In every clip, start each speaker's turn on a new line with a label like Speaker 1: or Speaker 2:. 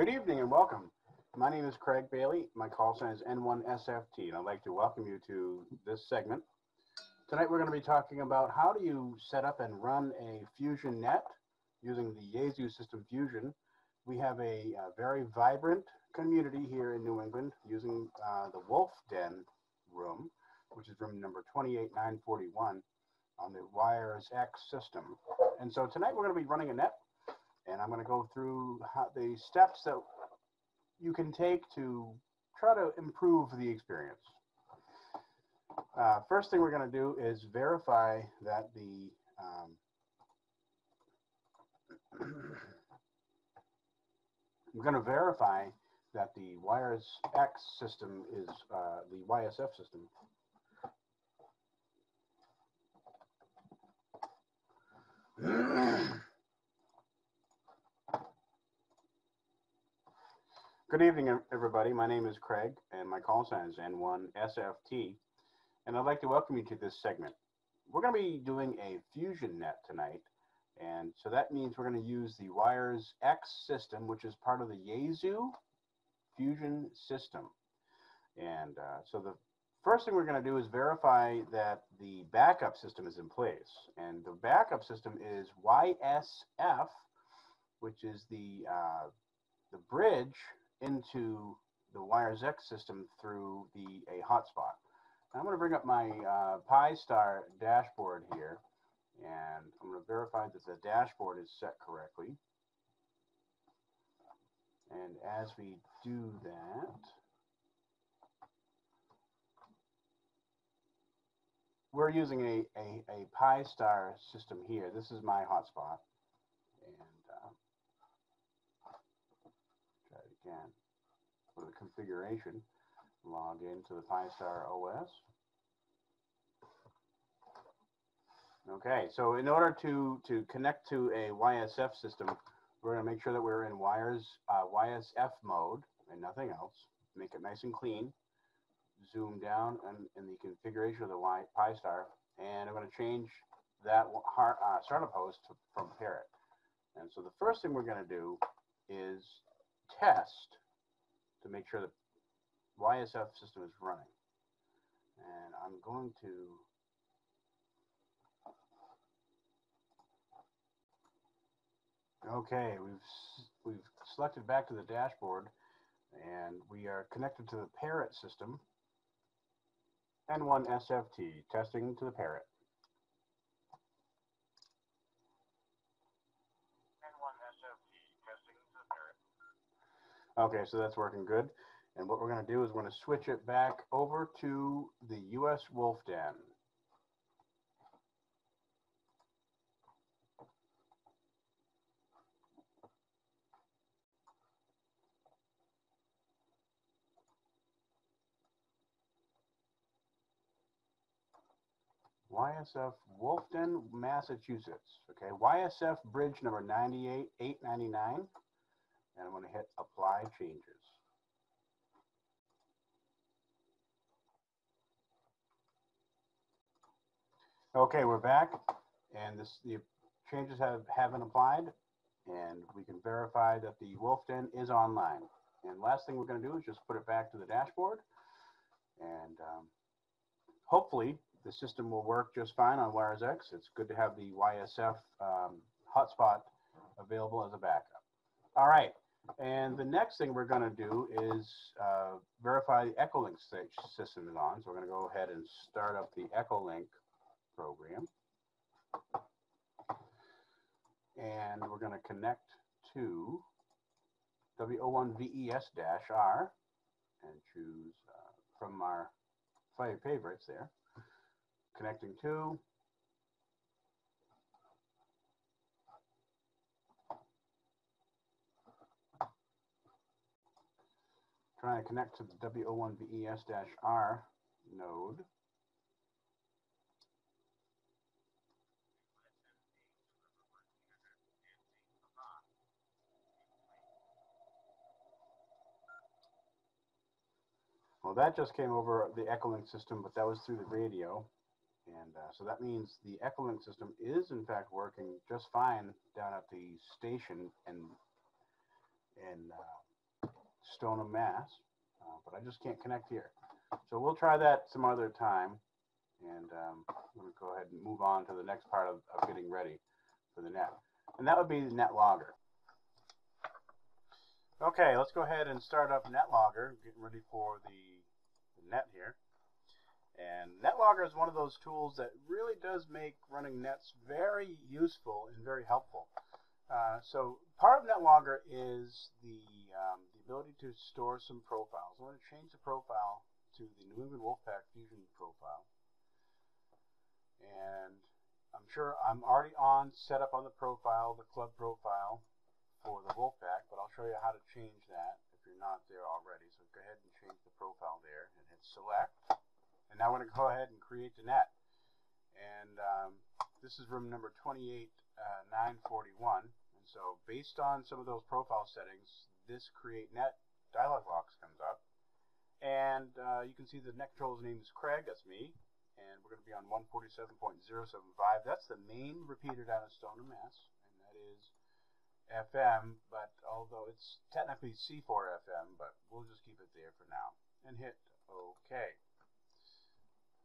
Speaker 1: Good evening and welcome. My name is Craig Bailey. My call sign is N1SFT, and I'd like to welcome you to this segment. Tonight we're going to be talking about how do you set up and run a Fusion net using the Yaesu System Fusion. We have a, a very vibrant community here in New England using uh, the Wolf Den room, which is room number 28941 on the Wires X system. And so tonight we're going to be running a net and I'm going to go through how, the steps that you can take to try to improve the experience. Uh, first thing we're going to do is verify that the um, we're going to verify that the Wires X system is uh, the YSF system. Good evening, everybody. My name is Craig, and my call sign is N1SFT, and I'd like to welcome you to this segment. We're going to be doing a fusion net tonight, and so that means we're going to use the Wires X system, which is part of the Yaesu fusion system. And uh, so the first thing we're going to do is verify that the backup system is in place. And the backup system is YSF, which is the, uh, the bridge into the Wires X system through the a hotspot. I'm going to bring up my uh, Pi-Star dashboard here, and I'm going to verify that the dashboard is set correctly. And as we do that, we're using a, a, a Pi-Star system here. This is my hotspot. Again. Go to configuration, log into the Pi-Star OS. Okay, so in order to, to connect to a YSF system, we're going to make sure that we're in wires uh, YSF mode and nothing else. Make it nice and clean. Zoom down in, in the configuration of the y, Pi-Star, and I'm going to change that uh, startup host to, from Parrot. And so the first thing we're going to do is test to make sure the YSF system is running. And I'm going to Okay, we've we've selected back to the dashboard and we are connected to the Parrot system. N1 SFT, testing to the Parrot. Okay, so that's working good. And what we're going to do is we're going to switch it back over to the US Wolf Den. YSF Wolfden, Massachusetts. Okay, YSF bridge number 98899 and I'm going to hit apply changes. Okay, we're back and this the changes have, have been applied and we can verify that the Wolf Den is online. And last thing we're going to do is just put it back to the dashboard and um, hopefully the system will work just fine on Wires X. It's good to have the YSF um, hotspot available as a backup. All right, and the next thing we're going to do is uh, verify the Echolink system is on. So we're going to go ahead and start up the Echolink program. And we're going to connect to WO1VES-R and choose uh, from our five favorites there. Connecting to trying to connect to the WO1VES-R node. Well, that just came over the Echolink system, but that was through the radio. And uh, so that means the Echolink system is in fact working just fine down at the station and, in uh, Stoneham, Mass, uh, but I just can't connect here. So we'll try that some other time, and um, I'm going to go ahead and move on to the next part of, of getting ready for the net. And that would be NetLogger. Okay, let's go ahead and start up NetLogger, getting ready for the, the net here. And NetLogger is one of those tools that really does make running nets very useful and very helpful. Uh, so part of NetLogger is the, um, the ability to store some profiles. I'm going to change the profile to the New England Wolfpack Fusion profile. And I'm sure I'm already on set up on the profile, the club profile for the Wolfpack, but I'll show you how to change that if you're not there already. So go ahead and change the profile there and hit select. And now we're going to go ahead and create the net. And um, this is room number 28941. Uh, and so based on some of those profile settings, this create net dialog box comes up. And uh, you can see the net controller's name is Craig, that's me. And we're going to be on 147.075. That's the main repeater down in Stoneham, Mass. And that is FM, but although it's technically C4 FM, but we'll just keep it there for now. And hit OK.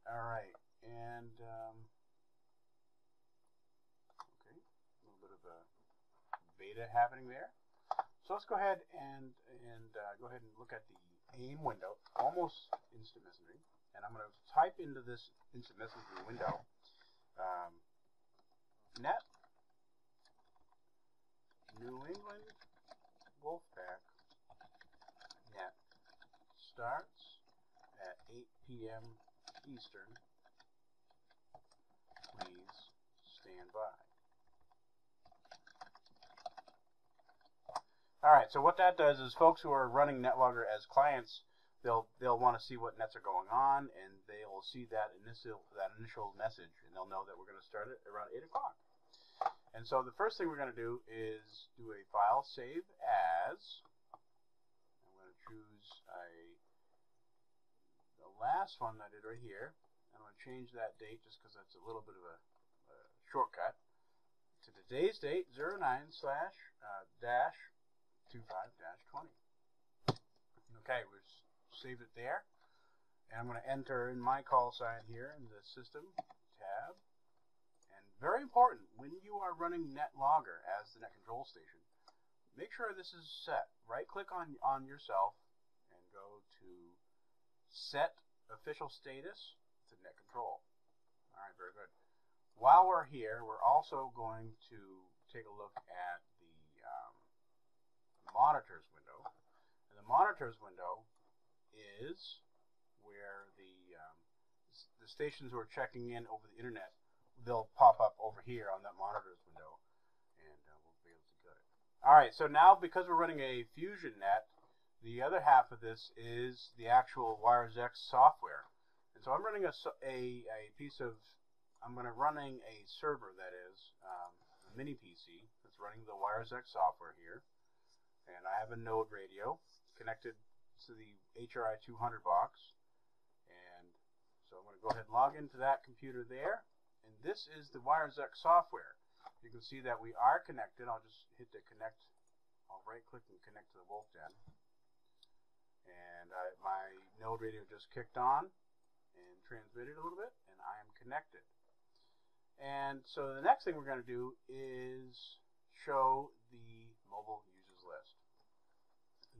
Speaker 1: All right, and um, okay, a little bit of beta happening there. So let's go ahead and and uh, go ahead and look at the AIM window, almost instant messaging, and I'm going to type into this instant messaging window um, net New England Wolfpack net starts at 8 p.m. Eastern. Please stand by. All right, so what that does is folks who are running NetLogger as clients, they'll they'll want to see what nets are going on, and they will see that initial that initial message, and they'll know that we're going to start it around 8 o'clock. And so the first thing we're going to do is do a file save as. I'm going to choose a the last one I did right here. I'm going to change that date just because that's a little bit of a, a shortcut to today's date 09 slash uh, dash 25 dash 20. Okay, we save it there. And I'm going to enter in my call sign here in the system tab. And very important, when you are running NetLogger as the net control station, make sure this is set. Right click on, on yourself and go to set official status to net control. All right, very good. While we're here, we're also going to take a look at monitors window. And the monitors window is where the um, the stations who are checking in over the internet, they'll pop up over here on that monitors window, and uh, we'll be able to get it. All right, so now because we're running a Fusion net, the other half of this is the actual WiresX software. And so I'm running a, a, a piece of, I'm going to running a server that is um, a mini PC that's running the WiresX software here. And I have a node radio connected to the HRI 200 box. And so I'm going to go ahead and log into that computer there. And this is the WiresX software. You can see that we are connected. I'll just hit the connect. I'll right click and connect to the Wolf Den and I, my node radio just kicked on and transmitted a little bit, and I am connected. And so the next thing we're going to do is show the mobile.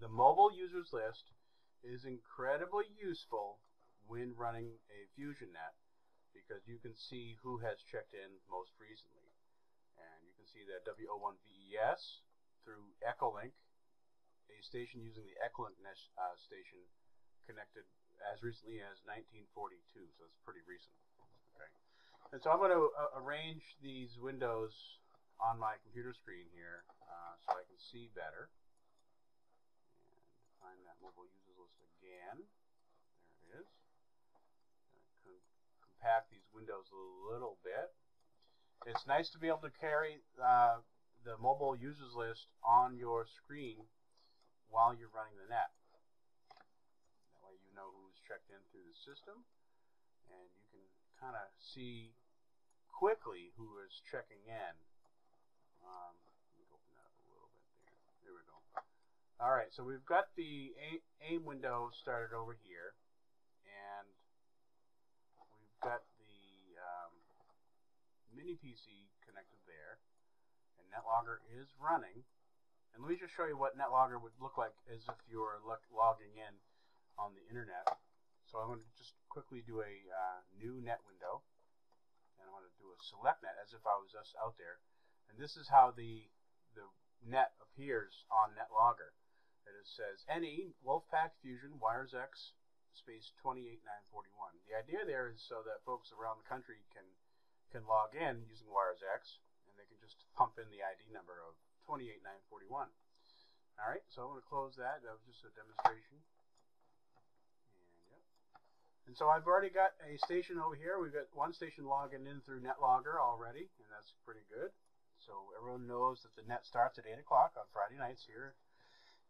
Speaker 1: The mobile users list is incredibly useful when running a FusionNet because you can see who has checked in most recently. And you can see that WO1VES through Echolink a station using the Echolink uh, station connected as recently as 1942, so it's pretty recent. Okay. And so I'm going to uh, arrange these windows on my computer screen here uh, so I can see better. Find that mobile users list again. There it is. compact these windows a little bit. It's nice to be able to carry uh, the mobile users list on your screen while you're running the net. That way you know who's checked in through the system and you can kind of see quickly who is checking in. Um, let me open that up a little bit there. There we go. All right, so we've got the AIM window started over here, and we've got the um, mini PC connected there, and NetLogger is running. And let me just show you what NetLogger would look like as if you were logging in on the internet. So I'm going to just quickly do a uh, new net window, and I'm going to do a select net as if I was just out there. And this is how the the net appears on NetLogger. It says any Wolfpack Fusion WiresX space 28941. The idea there is so that folks around the country can can log in using WiresX, and they can just pump in the ID number of 28941. All right, so I'm going to close that. That was just a demonstration. And, yep. and so I've already got a station over here. We've got one station logging in through NetLogger already, and that's pretty good. So everyone knows that the net starts at 8 o'clock on Friday nights here,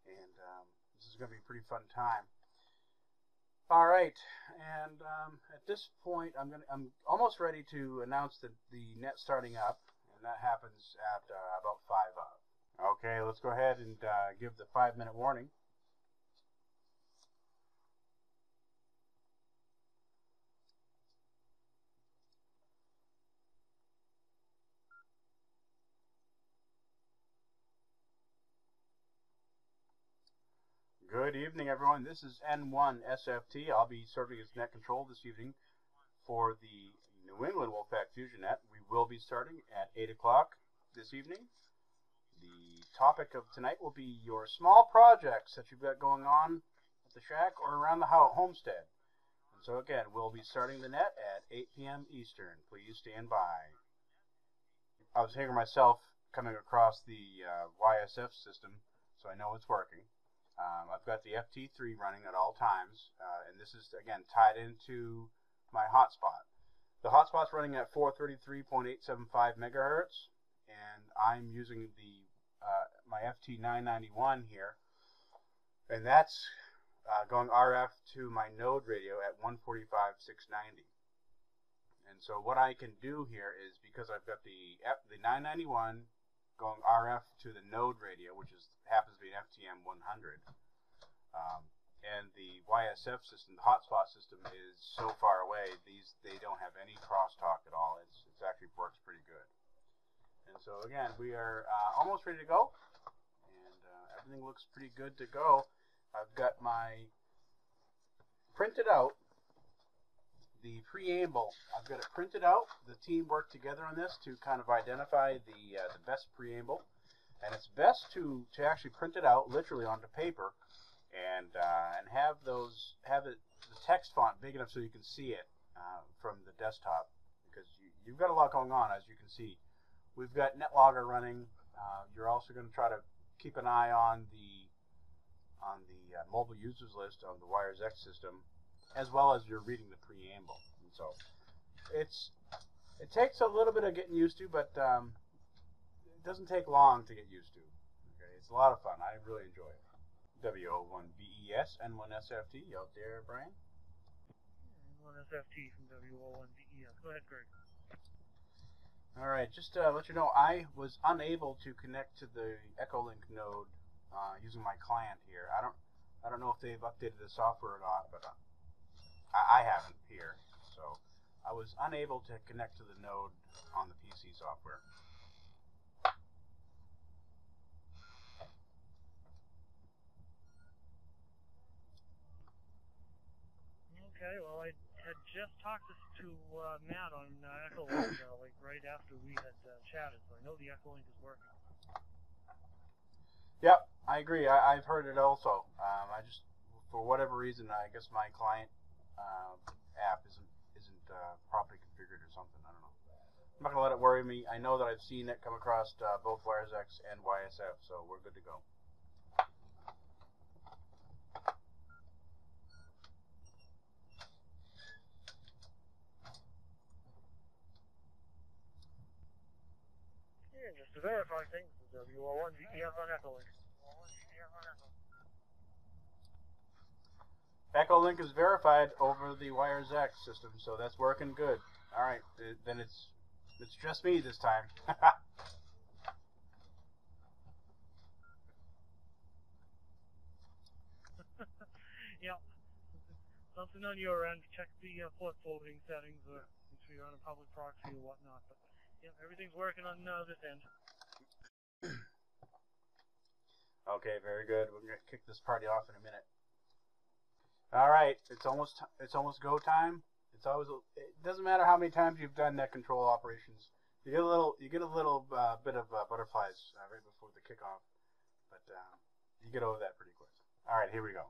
Speaker 1: and um, this is going to be a pretty fun time. All right, and um, at this point, I'm going I'm almost ready to announce the the net starting up, and that happens at uh, about five up. Okay, let's go ahead and uh, give the five minute warning. Good evening, everyone. This is N1 SFT. I'll be serving as net control this evening for the New England Wolfpack Fusion Net. We will be starting at 8 o'clock this evening. The topic of tonight will be your small projects that you've got going on at the shack or around the homestead. And so again, we'll be starting the net at 8 p.m. Eastern. Please stand by. I was hearing myself coming across the uh, YSF system, so I know it's working. Um, I've got the FT3 running at all times, uh, and this is again tied into my hotspot. The hotspot's running at 433.875 megahertz, and I'm using the uh, my FT991 here, and that's uh, going RF to my node radio at 145.690. And so what I can do here is because I've got the F, the 991 going RF to the node radio, which is happens to be an FTM 100, um, and the YSF system, the hotspot system, is so far away. These they don't have any crosstalk at all. It's it actually works pretty good. And so again, we are uh, almost ready to go, and uh, everything looks pretty good to go. I've got my printed out the preamble. I've got it printed out. The team worked together on this to kind of identify the uh, the best preamble, and it's best to to actually print it out literally onto paper, and uh, and have those have it the text font big enough so you can see it uh, from the desktop because you, you've got a lot going on as you can see. We've got NetLogger running. Uh, you're also going to try to keep an eye on the on the uh, mobile users list on the WiresX system, as well as you're reading the preamble. And so it's it takes a little bit of getting used to, but um, it doesn't take long to get used to. Okay, it's a lot of fun. I really enjoy it. WO1VES N1SFT out there, Brian.
Speaker 2: N1SFT from WO1VES. Go ahead, Greg.
Speaker 1: All right, just to let you know, I was unable to connect to the Echolink node uh, using my client here. I don't, I don't know if they've updated the software or not, but uh, I, I haven't here. So I was unable to connect to the node on the PC software.
Speaker 2: Okay, well, I had just talked to uh, Matt on uh, Echolink uh, like right after we had uh, chatted, so I know the Echolink is working.
Speaker 1: Yep, I agree. I, have heard it also. Um, I just, for whatever reason, I guess my client uh, app isn't isn't uh, properly configured or something. I don't know. I'm not gonna let it worry me. I know that I've seen it come across uh, both WiresX and YSF, so we're good to go.
Speaker 2: to verify things, WO1 VPF on Echolink.
Speaker 1: Echolink is verified over the WiresX system, so that's working good. All right, then it's it's just me this time.
Speaker 2: Yeah. Something on your end. Check the uh, port forwarding settings, or if you're on a public proxy or whatnot. But yeah, everything's working on uh, this end.
Speaker 1: Okay, very good. We're gonna kick this party off in a minute. All right, it's almost it's almost go time. It's always it doesn't matter how many times you've done net control operations. You get a little you get a little uh, bit of uh, butterflies uh, right before the kickoff, but um, you get over that pretty quick. All right, here we go.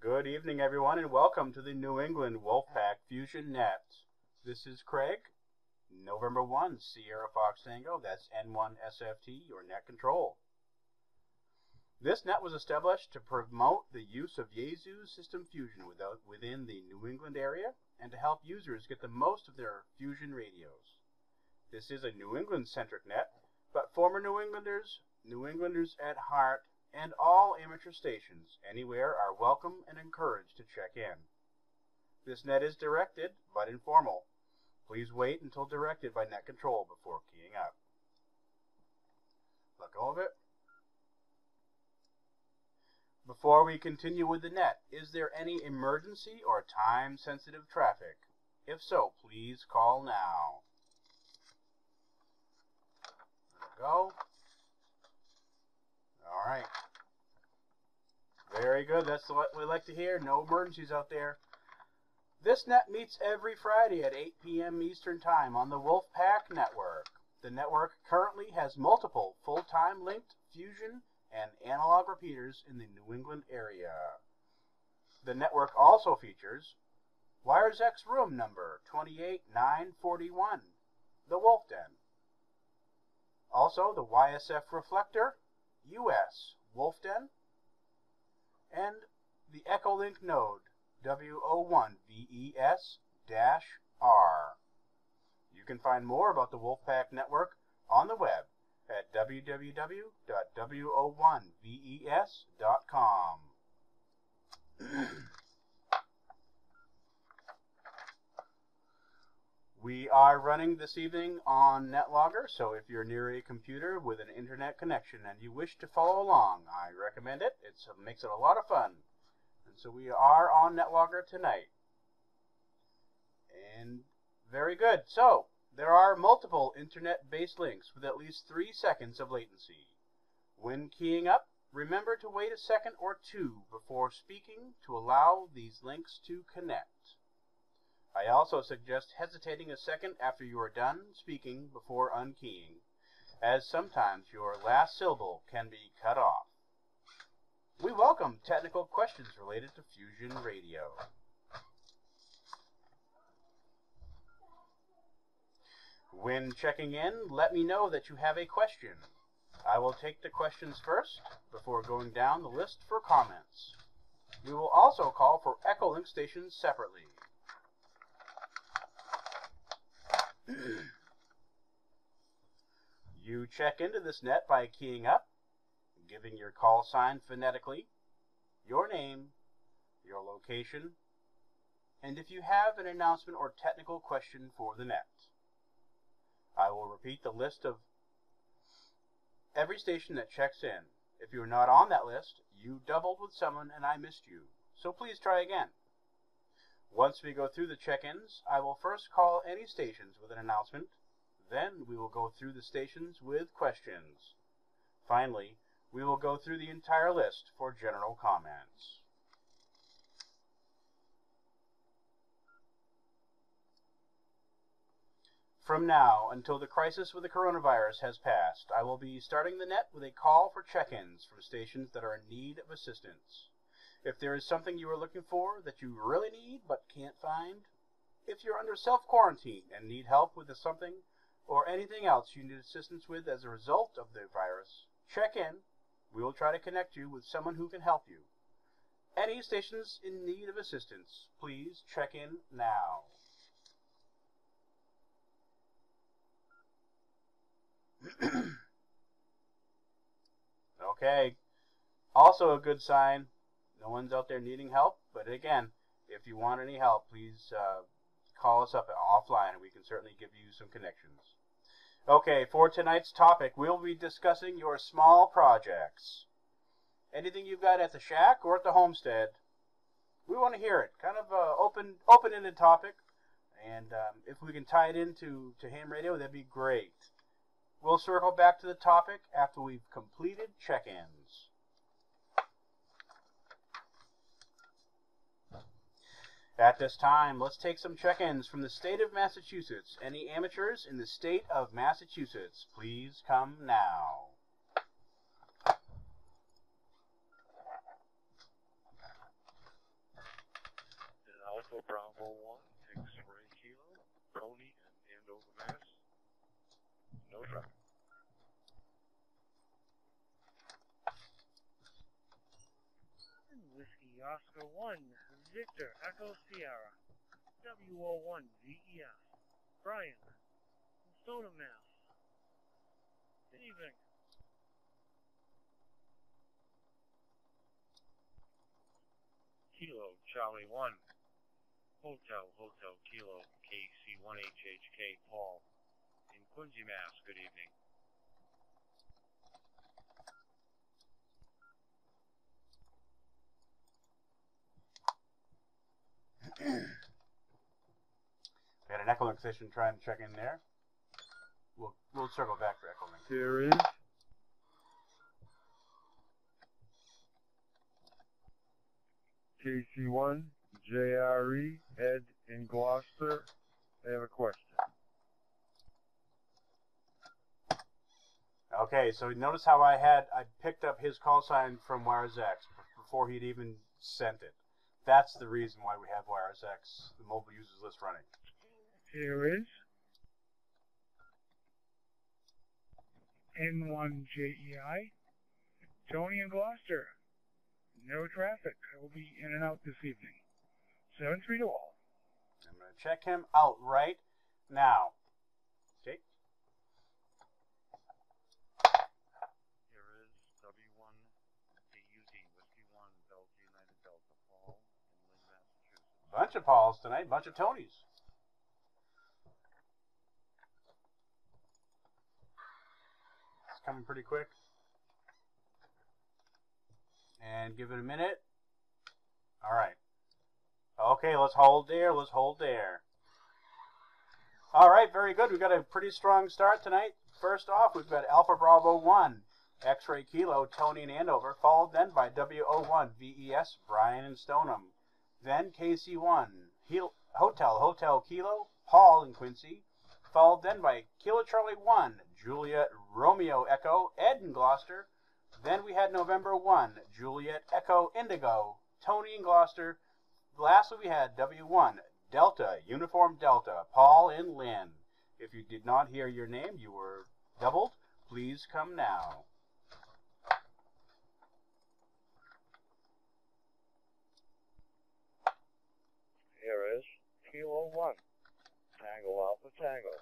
Speaker 1: Good evening, everyone, and welcome to the New England Wolfpack Fusion Net. This is Craig, November 1, Sierra Fox Tango, that's N1 SFT, your net control. This net was established to promote the use of Yaesu system fusion uh, within the New England area and to help users get the most of their fusion radios. This is a New England centric net, but former New Englanders, New Englanders at heart, and all amateur stations anywhere are welcome and encouraged to check in. This net is directed but informal. Please wait until directed by net control before keying up. Let go of it. Before we continue with the net, is there any emergency or time sensitive traffic? If so, please call now. Go. All right. Very good. That's what we like to hear. No emergencies out there. This net meets every Friday at 8 p.m. Eastern Time on the Wolfpack Network. The network currently has multiple full-time linked fusion and analog repeaters in the New England area. The network also features Wires X room number 28941, the Wolf Den. Also, the YSF reflector, US Wolf Den, and the Echolink node WO1VES-R. You can find more about the Wolfpack network on the web at www.wo1ves.com. we are running this evening on NetLogger, so if you're near a computer with an internet connection and you wish to follow along, I recommend it. It makes it a lot of fun. And so we are on NetLogger tonight. And very good. So, there are multiple internet-based links with at least 3 seconds of latency. When keying up, remember to wait a second or two before speaking to allow these links to connect. I also suggest hesitating a second after you are done speaking before unkeying, as sometimes your last syllable can be cut off. We welcome technical questions related to Fusion Radio. When checking in, let me know that you have a question. I will take the questions first before going down the list for comments. We will also call for Echolink stations separately. you check into this net by keying up, giving your call sign phonetically, your name, your location, and if you have an announcement or technical question for the net. I will repeat the list of every station that checks in. If you are not on that list, you doubled with someone and I missed you. So please try again. Once we go through the check-ins, I will first call any stations with an announcement. Then we will go through the stations with questions. Finally, we will go through the entire list for general comments. From now until the crisis with the coronavirus has passed, I will be starting the net with a call for check-ins from stations that are in need of assistance. If there is something you are looking for that you really need but can't find, if you're under self-quarantine and need help with something or anything else you need assistance with as a result of the virus, check in. We will try to connect you with someone who can help you. Any stations in need of assistance, please check in now. okay. Also a good sign. No one's out there needing help. But again, if you want any help, please uh, call us up offline and we can certainly give you some connections. Okay, for tonight's topic, we'll be discussing your small projects. anything you've got at the shack or at the homestead. We want to hear it. Kind of uh, open, open-ended topic, and um, if we can tie it into to ham radio, that'd be great. We'll circle back to the topic after we've completed check-ins. At this time, let's take some check-ins from the state of Massachusetts. Any amateurs in the state of Massachusetts, please come now.
Speaker 3: Bravo 1, X-Ray Kilo, Pony. No traffic.
Speaker 2: Whiskey Oscar 1, Victor Echo Sierra, WO1 VES, Brian, Stoneham, Mass. Evening.
Speaker 3: Kilo Charlie 1, Hotel Hotel Kilo KC1HHK Paul, in Quincy, Mass. Good evening.
Speaker 1: We had an Echolink session trying to check in there. We'll we'll circle back for Echolink.
Speaker 3: Here is KC1 JRE Ed in Gloucester. I have a question.
Speaker 1: Okay, so notice how I had I picked up his call sign from WiresX before he'd even sent it. That's the reason why we have WiresX, the mobile users list running.
Speaker 2: Here is N1JEI, Tony and Gloucester. No traffic. I will be in and out this evening. 7 3 to all.
Speaker 1: I'm going to check him out right now. Okay.
Speaker 3: Here is W1 AUD Whiskey 1 Delta United Delta Paul in Lynn, Massachusetts.
Speaker 1: Bunch of Pauls tonight, bunch of Tonys. It's coming pretty quick. And give it a minute. All right. Okay, let's hold there. Let's hold there. All right, very good. We've got a pretty strong start tonight. First off, we've got Alpha Bravo 1, X-Ray Kilo, Tony and Andover, followed then by WO1, VES, Brian and Stoneham. Then KC1, Heel, Hotel, Hotel Kilo, Paul and Quincy, followed then by Kilo Charlie 1, Juliet Romeo Echo, Ed and Gloucester. Then we had November 1, Juliet Echo Indigo, Tony and Gloucester. Lastly, we had W1, Delta, Uniform Delta, Paul and Lynn. If you did not hear your name, you were doubled. Please come now.
Speaker 3: Here is Kilo 1 Tango Alpha Tango.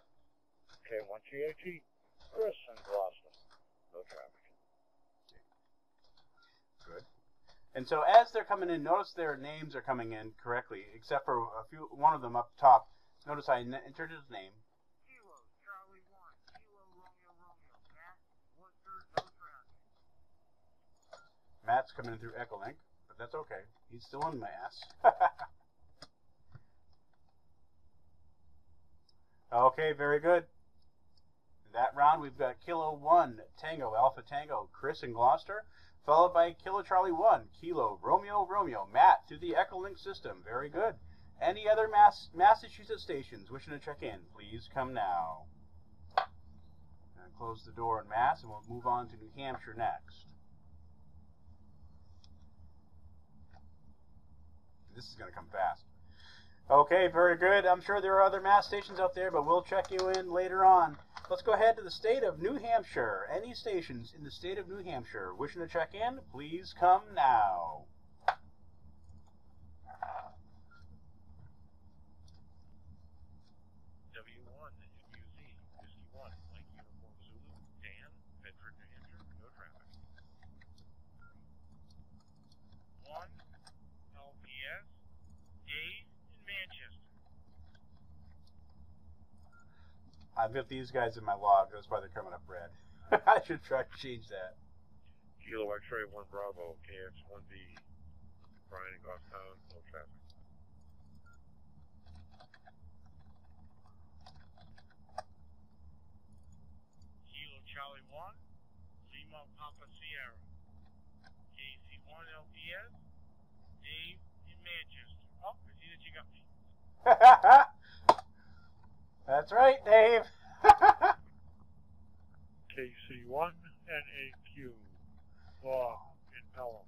Speaker 3: K1 TAT Chris in Gloucester. No traffic.
Speaker 1: Good. And so as they're coming in, notice their names are coming in correctly, except for a few, one of them up top. Notice I entered his name.
Speaker 2: Kilo, Charlie 1, Kilo, Romeo, Romeo, Matt, Worcester, no traffic.
Speaker 1: Matt's coming in through Echolink, but that's okay. He's still in my ass. okay, very good. That round, we've got Kilo 1, Tango, Alpha Tango, Chris and Gloucester, followed by Kilo Charlie 1, Kilo, Romeo, Romeo, Matt through the Echolink system. Very good. Any other Mass- Massachusetts stations wishing to check in, please come now. Close the door in Mass, and we'll move on to New Hampshire next. This is going to come fast. Okay, very good. I'm sure there are other mass stations out there, but we'll check you in later on. Let's go ahead to the state of New Hampshire. Any stations in the state of New Hampshire wishing to check in, please come now.
Speaker 3: W1 MUZ Whiskey 1 Mike Uniform Zulu Dan Bedford, New Hampshire. No traffic.
Speaker 2: 1, LPS, Dave in Manchester.
Speaker 1: I've got these guys in my log. That's why they're coming up red. I should try to change that.
Speaker 3: Kilo X-ray 1 Bravo, KX1B, Brian in Goffstown, no traffic.
Speaker 2: Kilo Charlie 1, Lima Papa Sierra. KC1 LPS, Dave in Manchester. Oh, I see that you got me.
Speaker 1: That's right, Dave.
Speaker 2: KC1 NAQ, Law in Pelham.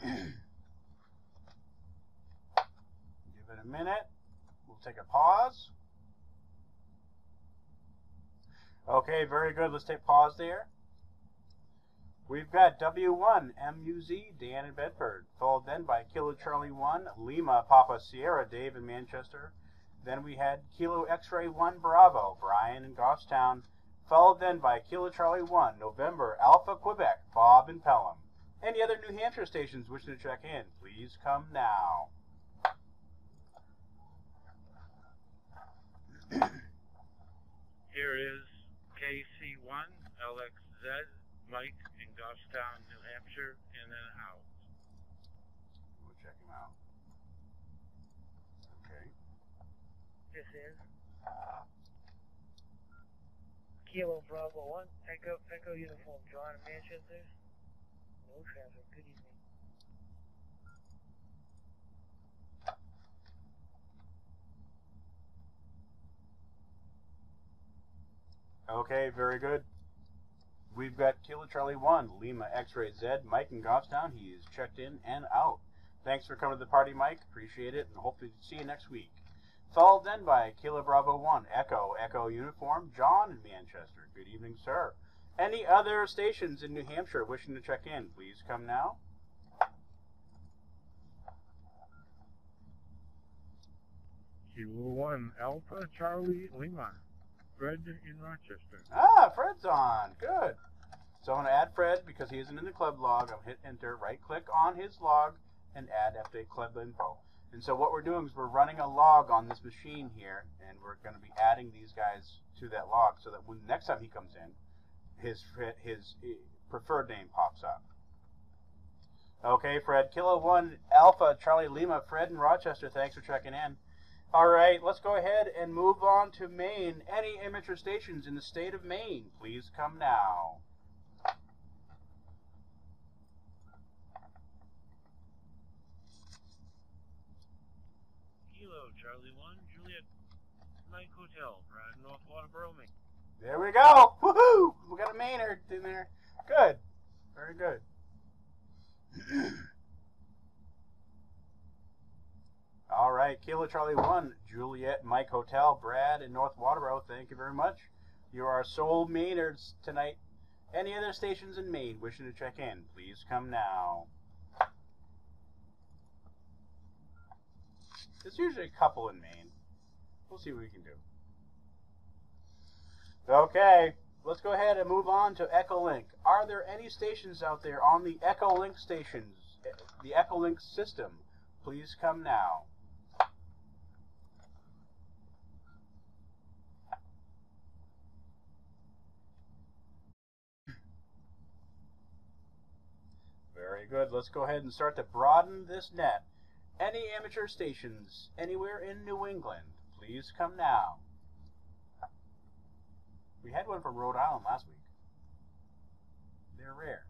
Speaker 1: Give it a minute. We'll take a pause. Okay, very good. Let's take pause there. We've got W1 MUZ Dan in Bedford, followed then by Kilo Charlie 1 Lima Papa Sierra Dave in Manchester. Then we had Kilo X-ray 1 Bravo Brian in Goffstown, followed then by Kilo Charlie 1 November Alpha Quebec Bob in Pelham. Any other New Hampshire stations wishing to check in, please come now.
Speaker 2: Here is KC1 LXZ, Mike Goffstown, New Hampshire, and then out.
Speaker 1: We'll check him out. Okay.
Speaker 2: This is Kilo Bravo 1, Echo, Echo Uniform, John Manchester. No traffic, good evening.
Speaker 1: Okay, very good. We've got Kilo Charlie 1, Lima X-Ray Z, Mike in Goffstown. He is checked in and out. Thanks for coming to the party, Mike. Appreciate it, and hope to see you next week. Followed then by Kilo Bravo 1, Echo, Echo Uniform, John in Manchester. Good evening, sir. Any other stations in New Hampshire wishing to check in, please come now.
Speaker 3: Kilo 1 Alpha Charlie Lima, Fred in Rochester.
Speaker 1: Ah, Fred's on. Good. So I'm going to add Fred because he isn't in the club log. I'll hit enter, right click on his log, and add update club info. And so what we're doing is we're running a log on this machine here, and we're going to be adding these guys to that log so that when next time he comes in, his his preferred name pops up. Okay, Fred. Kilo 1 Alpha Charlie Lima, Fred in Rochester. Thanks for checking in. All right, let's go ahead and move on to Maine. Any amateur stations in the state of Maine, please come now.
Speaker 2: Kilo Charlie 1, Juliet, Mike Hotel, Brad, North Waterboro, Maine.
Speaker 1: There we go. Woohoo! We got a Maynard in there. Good. Very good. All right, Kilo Charlie 1, Juliet Mike Hotel, Brad in North Waterboro. Thank you very much. You are sole Maynards tonight. Any other stations in Maine wishing to check in, please come now. There's usually a couple in Maine. We'll see what we can do. Okay, let's go ahead and move on to Echolink. Are there any stations out there on the Echolink stations, eh, the Echolink system? Please come now. Very good. Let's go ahead and start to broaden this net. Any amateur stations anywhere in New England, please come now. We had one from Rhode Island last week. They're rare.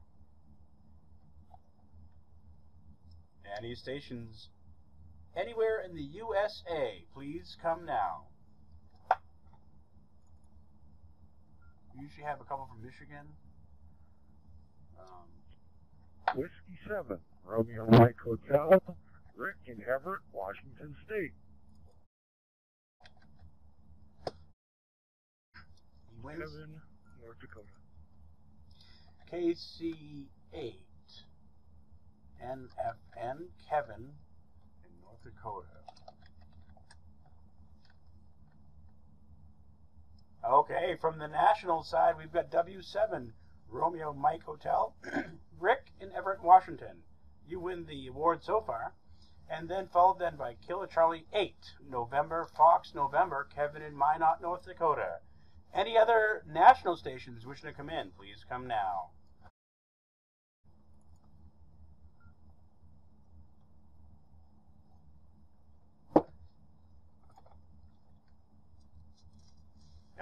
Speaker 1: Any stations anywhere in the USA, please come now. We usually have a couple from Michigan. Um,
Speaker 3: Whiskey 7, Romeo Mike Hotel, Rick in Everett, Washington State. Kevin, North Dakota.
Speaker 1: KC8 NFN Kevin in North Dakota. Okay, from the national side, we've got W7 Romeo Mike Hotel, Rick in Everett, Washington. You win the award so far. And then followed then by Kilo Charlie 8, November, Fox November, Kevin in Minot, North Dakota. Any other national stations wishing to come in, please come now.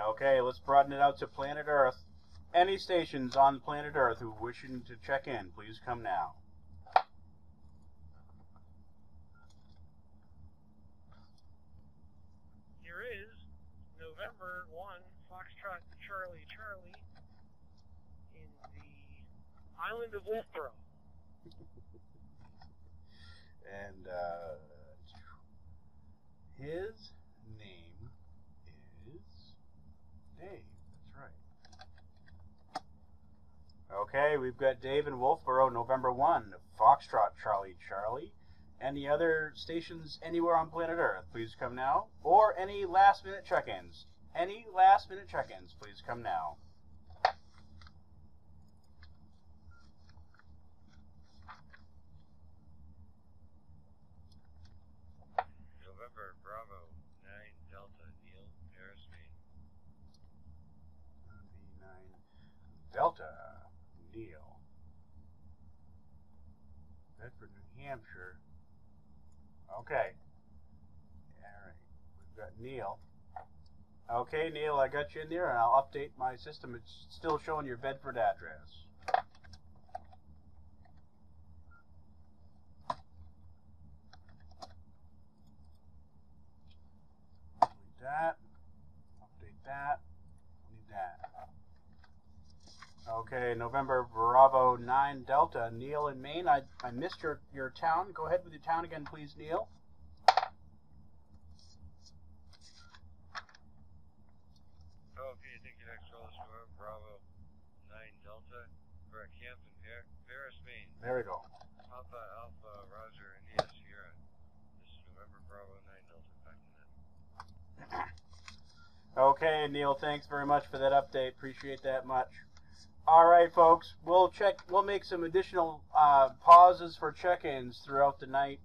Speaker 1: Okay, let's broaden it out to planet Earth. Any stations on planet Earth who wishing to check in, please come now.
Speaker 2: Here is November 1, Foxtrot Charlie Charlie in the island of Loughborough.
Speaker 1: And uh, his name is Dave. That's right. Okay, we've got Dave in Wolfeboro, November 1, Foxtrot Charlie Charlie. Any other stations anywhere on planet Earth, please come now. Or any last minute check ins. Any last minute check ins, please come now.
Speaker 4: November Bravo 9 Delta Neil Paris Maine.
Speaker 1: V9 Delta Neil. Bedford, New Hampshire. Okay. All right. We've got Neil. Okay, Neil, I got you in there, and I'll update my system. It's still showing your Bedford address. That. Update that. Need that. Okay, November Bravo 9 Delta. Neil in Maine. I, I missed your, your town. Go ahead with your town again, please, Neil.
Speaker 4: Okay, thank you, next call November Bravo 9 Delta. We're at Campton, Par- Paris, Maine.
Speaker 1: There we go.
Speaker 4: Alpha Alpha Roger India Sierra. This is November Bravo 9 Delta. Back that.
Speaker 1: Okay, Neil, thanks very much for that update. Appreciate that much. All right, folks, we'll check. We'll make some additional uh, pauses for check-ins throughout the night.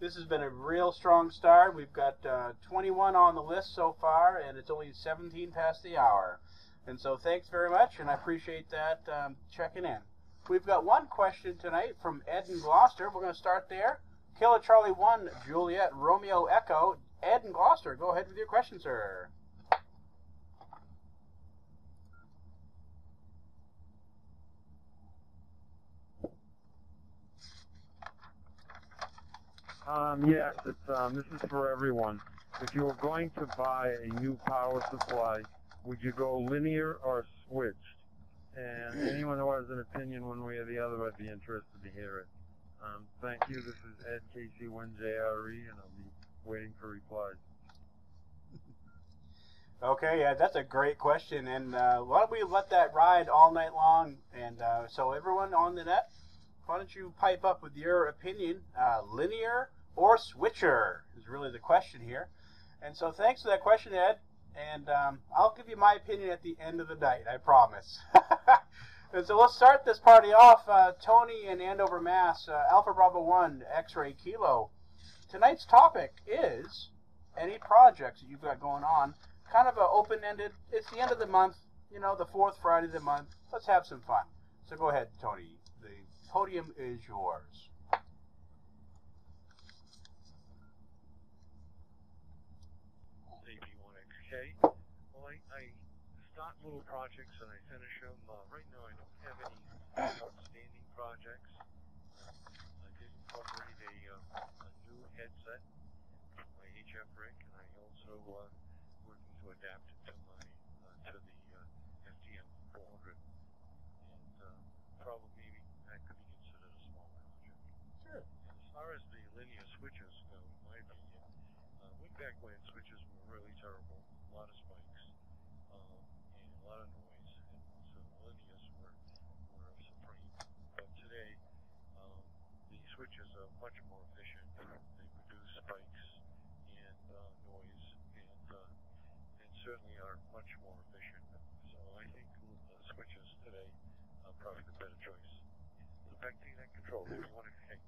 Speaker 1: This has been a real strong start. We've got uh, 21 on the list so far, and it's only 17 past the hour. And so, thanks very much, and I appreciate that um, checking in. We've got one question tonight from Ed in Gloucester. We're going to start there. Kilo Charlie 1, Juliet, Romeo Echo. Ed in Gloucester, go ahead with your question, sir.
Speaker 5: Um, yes, it's, um, this is for everyone. If you were going to buy a new power supply, would you go linear or switched? And anyone who has an opinion one way or the other, I'd be interested to hear it. Um, thank you. This is Ed KC1JRE, E, and I'll be waiting for replies.
Speaker 1: Okay, yeah, that's a great question, and uh, why don't we let that ride all night long? And uh, so, everyone on the net, why don't you pipe up with your opinion? Uh, linear or switcher is really the question here. And so, thanks for that question, Ed. And um, I'll give you my opinion at the end of the night, I promise. and so, let's start this party off. Uh, Tony in Andover, Mass, uh, Alpha Bravo 1, X Ray Kilo. Tonight's topic is any projects that you've got going on kind of an open-ended. It's the end of the month, you know, the fourth Friday of the month. Let's have some fun. So go ahead, Tony. The podium is yours.
Speaker 4: AB1XK. Well, I, I start little projects and I finish them. Uh, right now, I don't have any outstanding projects. I did incorporate a, uh, a new headset my HF rig, and I also uh, working to adapt it to my uh, to the uh, FTM 400. And uh, probably maybe that could be considered a small project.
Speaker 1: Sure.
Speaker 4: And as far as the linear switches go, in my opinion, uh, way back when switches were really terrible, a lot of spikes, um, and a lot of noise, and so linears were, were supreme. But today, um, the switches are much more efficient. They produce spikes and uh, noise, and uh, and certainly are much more efficient. So I think uh, switches today are probably the better choice. So back to you, control. Maybe one okay.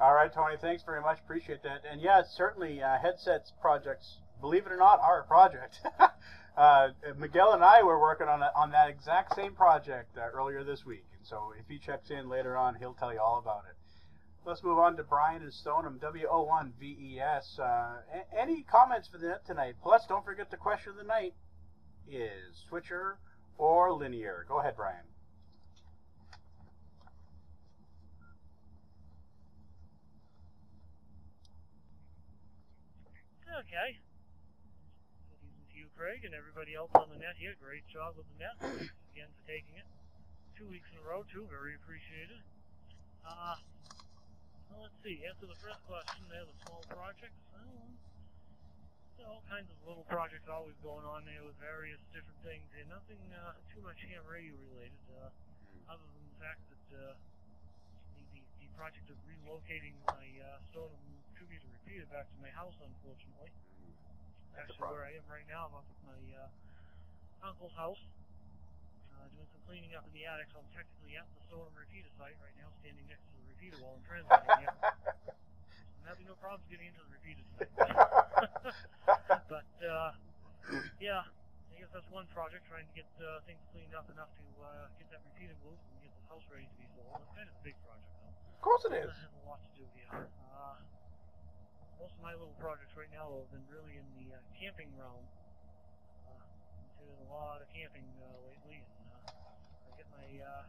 Speaker 1: All right, Tony. Thanks very much. Appreciate that. And yeah, certainly uh, headsets projects believe it or not, our project. uh, Miguel and I were working on, a, on that exact same project uh, earlier this week. And so if he checks in later on, he'll tell you all about it. Let's move on to Brian and Stoneham, W-O-1-V-E-S. Uh, any comments for the net tonight? Plus, don't forget the question of the night is switcher or linear? Go ahead, Brian.
Speaker 6: Okay. Good evening to you, Craig, and everybody else on the net here. Great job with the net. Thanks again for taking it. Two weeks in a row, too. Very appreciated. Uh, well, let's see. Answer the first question there, the small projects. Well, all kinds of little projects always going on there with various different things here. Nothing uh, too much ham radio related, uh, other than the fact that uh, the, the, the project of relocating my uh, Stoneham tubular repeater back to my house, unfortunately.
Speaker 1: That's
Speaker 6: Actually, where. I am right now, I'm up at my uh, uncle's house, uh, doing some cleaning up in the attic. So I'm technically at the Stoneham repeater site right now, standing next to the repeater while I'm transmitting here. Having no problems getting into the tonight. but uh, yeah, I guess that's one project, trying to get uh, things cleaned up enough to uh, get that repeater moved and get the house ready to be sold. It's kind of a big project, though.
Speaker 1: of course it is.
Speaker 6: I have a lot to do here. Uh, most of my little projects right now have been really in the uh, camping realm. Uh, I'm doing a lot of camping uh, lately, and uh, I get my uh,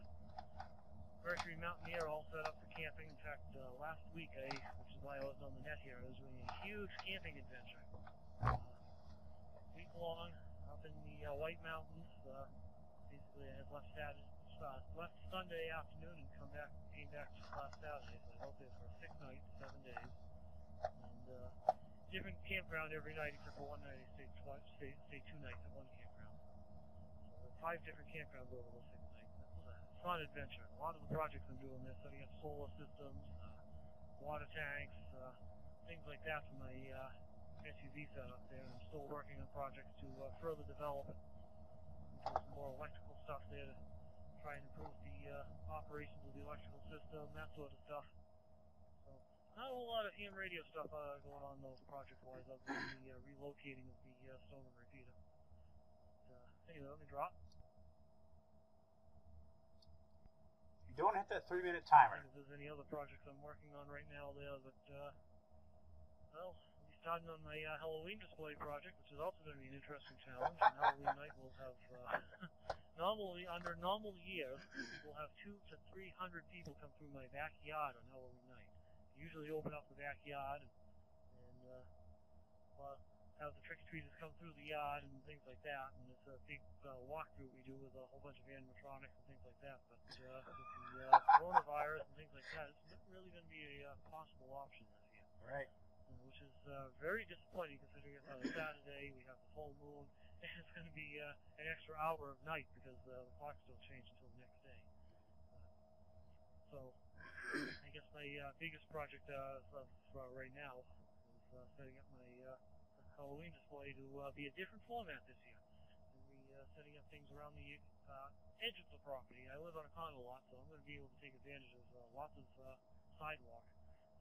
Speaker 6: Mercury Mountaineer all set up for camping. In fact, uh, last week, I, which is why I was on the net here, I was doing a huge camping adventure. Uh, week long, up in the uh, White Mountains. Uh, basically, I had left Saturday, uh, left Sunday afternoon and come back, came back just last Saturday. So I was out there for six nights, seven days, and uh, different campground every night except for one night I stayed twice, stayed, stayed two nights at one campground. So five different campgrounds over those six nights. Fun adventure. A lot of the projects I'm doing there, setting up solar systems, uh, water tanks, uh, things like that for my uh, SUV setup there. I'm still working on projects to uh, further develop it. Do some more electrical stuff there to try and improve the uh, operations of the electrical system, that sort of stuff. So, not a whole lot of ham radio stuff uh, going on though, project-wise, other than the uh, relocating of the uh, Stoneham repeater. But, uh, anyway, let me drop.
Speaker 1: You don't hit that three minute timer.
Speaker 6: if there's any other projects I'm working on right now there, but uh, well, be starting on my uh, Halloween display project, which is also going to be an interesting challenge. And Halloween night we'll have uh, normally under normal years we'll have two to three hundred people come through my backyard on Halloween night. Usually open up the backyard and, and uh, well, have the trick or treaters come through the yard and things like that. And it's a big uh, walkthrough we do with a whole bunch of animatronics and things like that. But uh, with the uh, coronavirus and things like that, it's not really going to be a uh, possible option this year,
Speaker 1: Right.
Speaker 6: uh, which is uh, very disappointing considering it's on a Saturday. We have the full moon, and it's going to be uh, an extra hour of night because uh, the clocks don't change until the next day. Uh, so I guess my uh, biggest project uh, of uh, right now is uh, setting up my uh, Halloween display to uh, be a different format this year. We'll be uh, setting up things around the uh, edge of the property. I live on a condo lot, so I'm going to be able to take advantage of uh, lots of uh, sidewalk.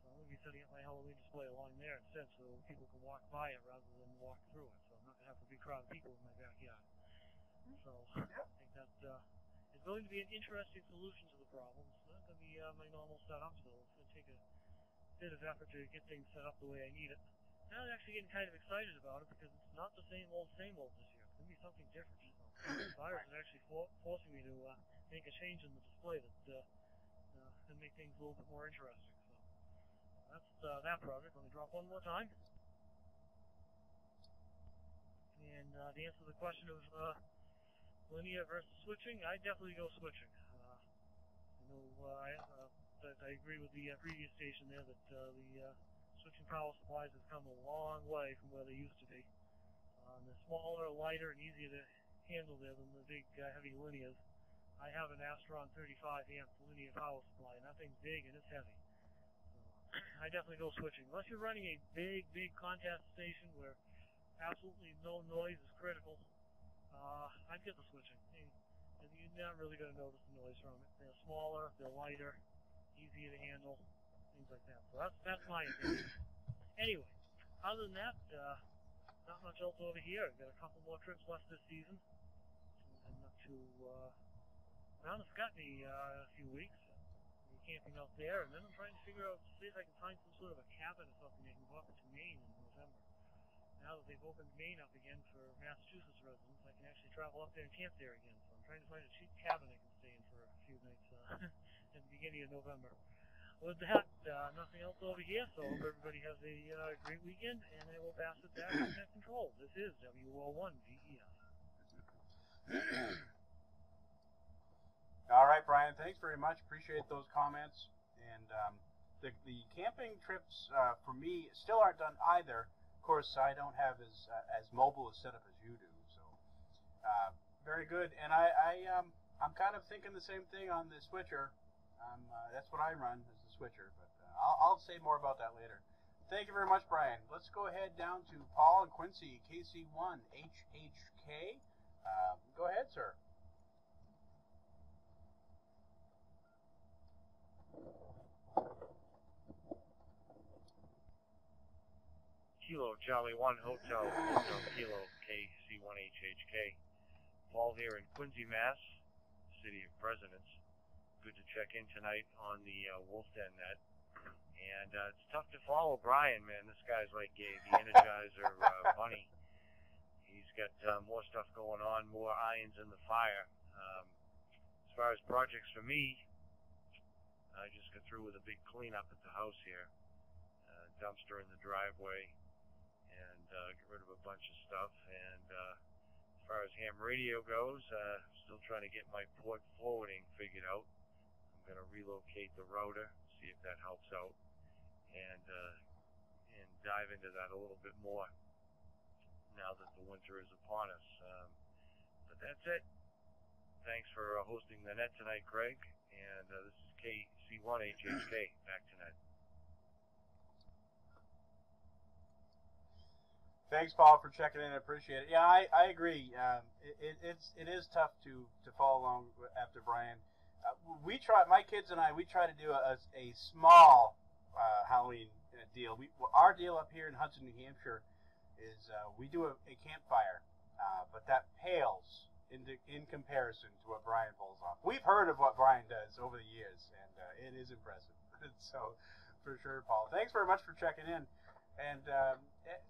Speaker 6: So I'm going to be setting up my Halloween display along there instead, so people can walk by it rather than walk through it. So I'm not going to have a big crowd of people in my backyard. So I think that uh, is going to be an interesting solution to the problem. It's not going to be uh, my normal setup, so it's going to take a bit of effort to get things set up the way I need it. Now I'm actually getting kind of excited about it because it's not the same old, same old this year. It's going to be something different. The virus is actually for- forcing me to uh, make a change in the display that uh, uh, can make things a little bit more interesting. So that's uh, that project. Let me drop one more time. And uh, to answer the question of uh, linear versus switching, I definitely go switching. Uh, I know uh, I, uh, that I agree with the uh, previous station there that uh, the uh, switching power supplies have come a long way from where they used to be. Um, they're smaller, lighter, and easier to handle there than the big uh, heavy linears. I have an Astron 35 amp linear power supply, and that thing's big and it's heavy. So I definitely go switching. Unless you're running a big, big contest station where absolutely no noise is critical, uh, I'd get the switching. And you're not really going to notice the noise from it. They're smaller, they're lighter, easier to handle, things like that. So that's that's my opinion. Anyway, other than that, uh, not much else over here. I've got a couple more trips left this season. I'm up to uh, the Scotney uh, a few weeks. We're camping out there, and then I'm trying to figure out see if I can find some sort of a cabin or something I can go up to Maine in November. Now that they've opened Maine up again for Massachusetts residents, I can actually travel up there and camp there again. So I'm trying to find a cheap cabin I can stay in for a few nights uh, at the beginning of November. With that, uh, nothing else over here, so hope everybody has a uh, great weekend, and I will pass it back to Net Control. This is WO1 VES.
Speaker 1: All right, Brian. Thanks very much. Appreciate those comments. And um, the the camping trips uh, for me still aren't done either. Of course, I don't have as uh, as mobile a setup as you do. So uh, very good. And I, I um, I'm kind of thinking the same thing on the switcher. Um, uh, that's what I run switcher. But uh, I'll, I'll say more about that later. Thank you very much, Brian. Let's go ahead down to Paul and Quincy, KC1 HHK. Uh, go ahead, sir.
Speaker 4: Kilo Charlie 1 Hotel Hotel Kilo KC1HHK. Paul here in Quincy, Mass, City of Presidents. Good to check in tonight on the uh, Wolf Den net. And uh, it's tough to follow Brian, man. This guy's like a, the Energizer uh, bunny. He's got uh, more stuff going on, more irons in the fire. Um, as far as projects for me, I just got through with a big cleanup at the house here. Uh, dumpster in the driveway, and uh, get rid of a bunch of stuff. And uh, as far as ham radio goes, uh, still trying to get my port forwarding figured out. Going to relocate the router, see if that helps out, and uh, and dive into that a little bit more now that the winter is upon us. Um, but that's it. Thanks for uh, hosting the net tonight, Craig. And uh, this is KC1HHK. Back to net.
Speaker 1: Thanks, Paul, for checking in. I appreciate it. Yeah, I, I agree. Um, it, it, it's it is tough to to follow along after Brian. We try, my kids and I, we try to do a, a small uh, Halloween uh, deal. We our deal up here in Hudson, New Hampshire, is uh, we do a, a campfire, uh, but that pales in in comparison to what Brian pulls off. We've heard of what Brian does over the years, and uh, it is impressive. so, for sure, Paul. Thanks very much for checking in. And um,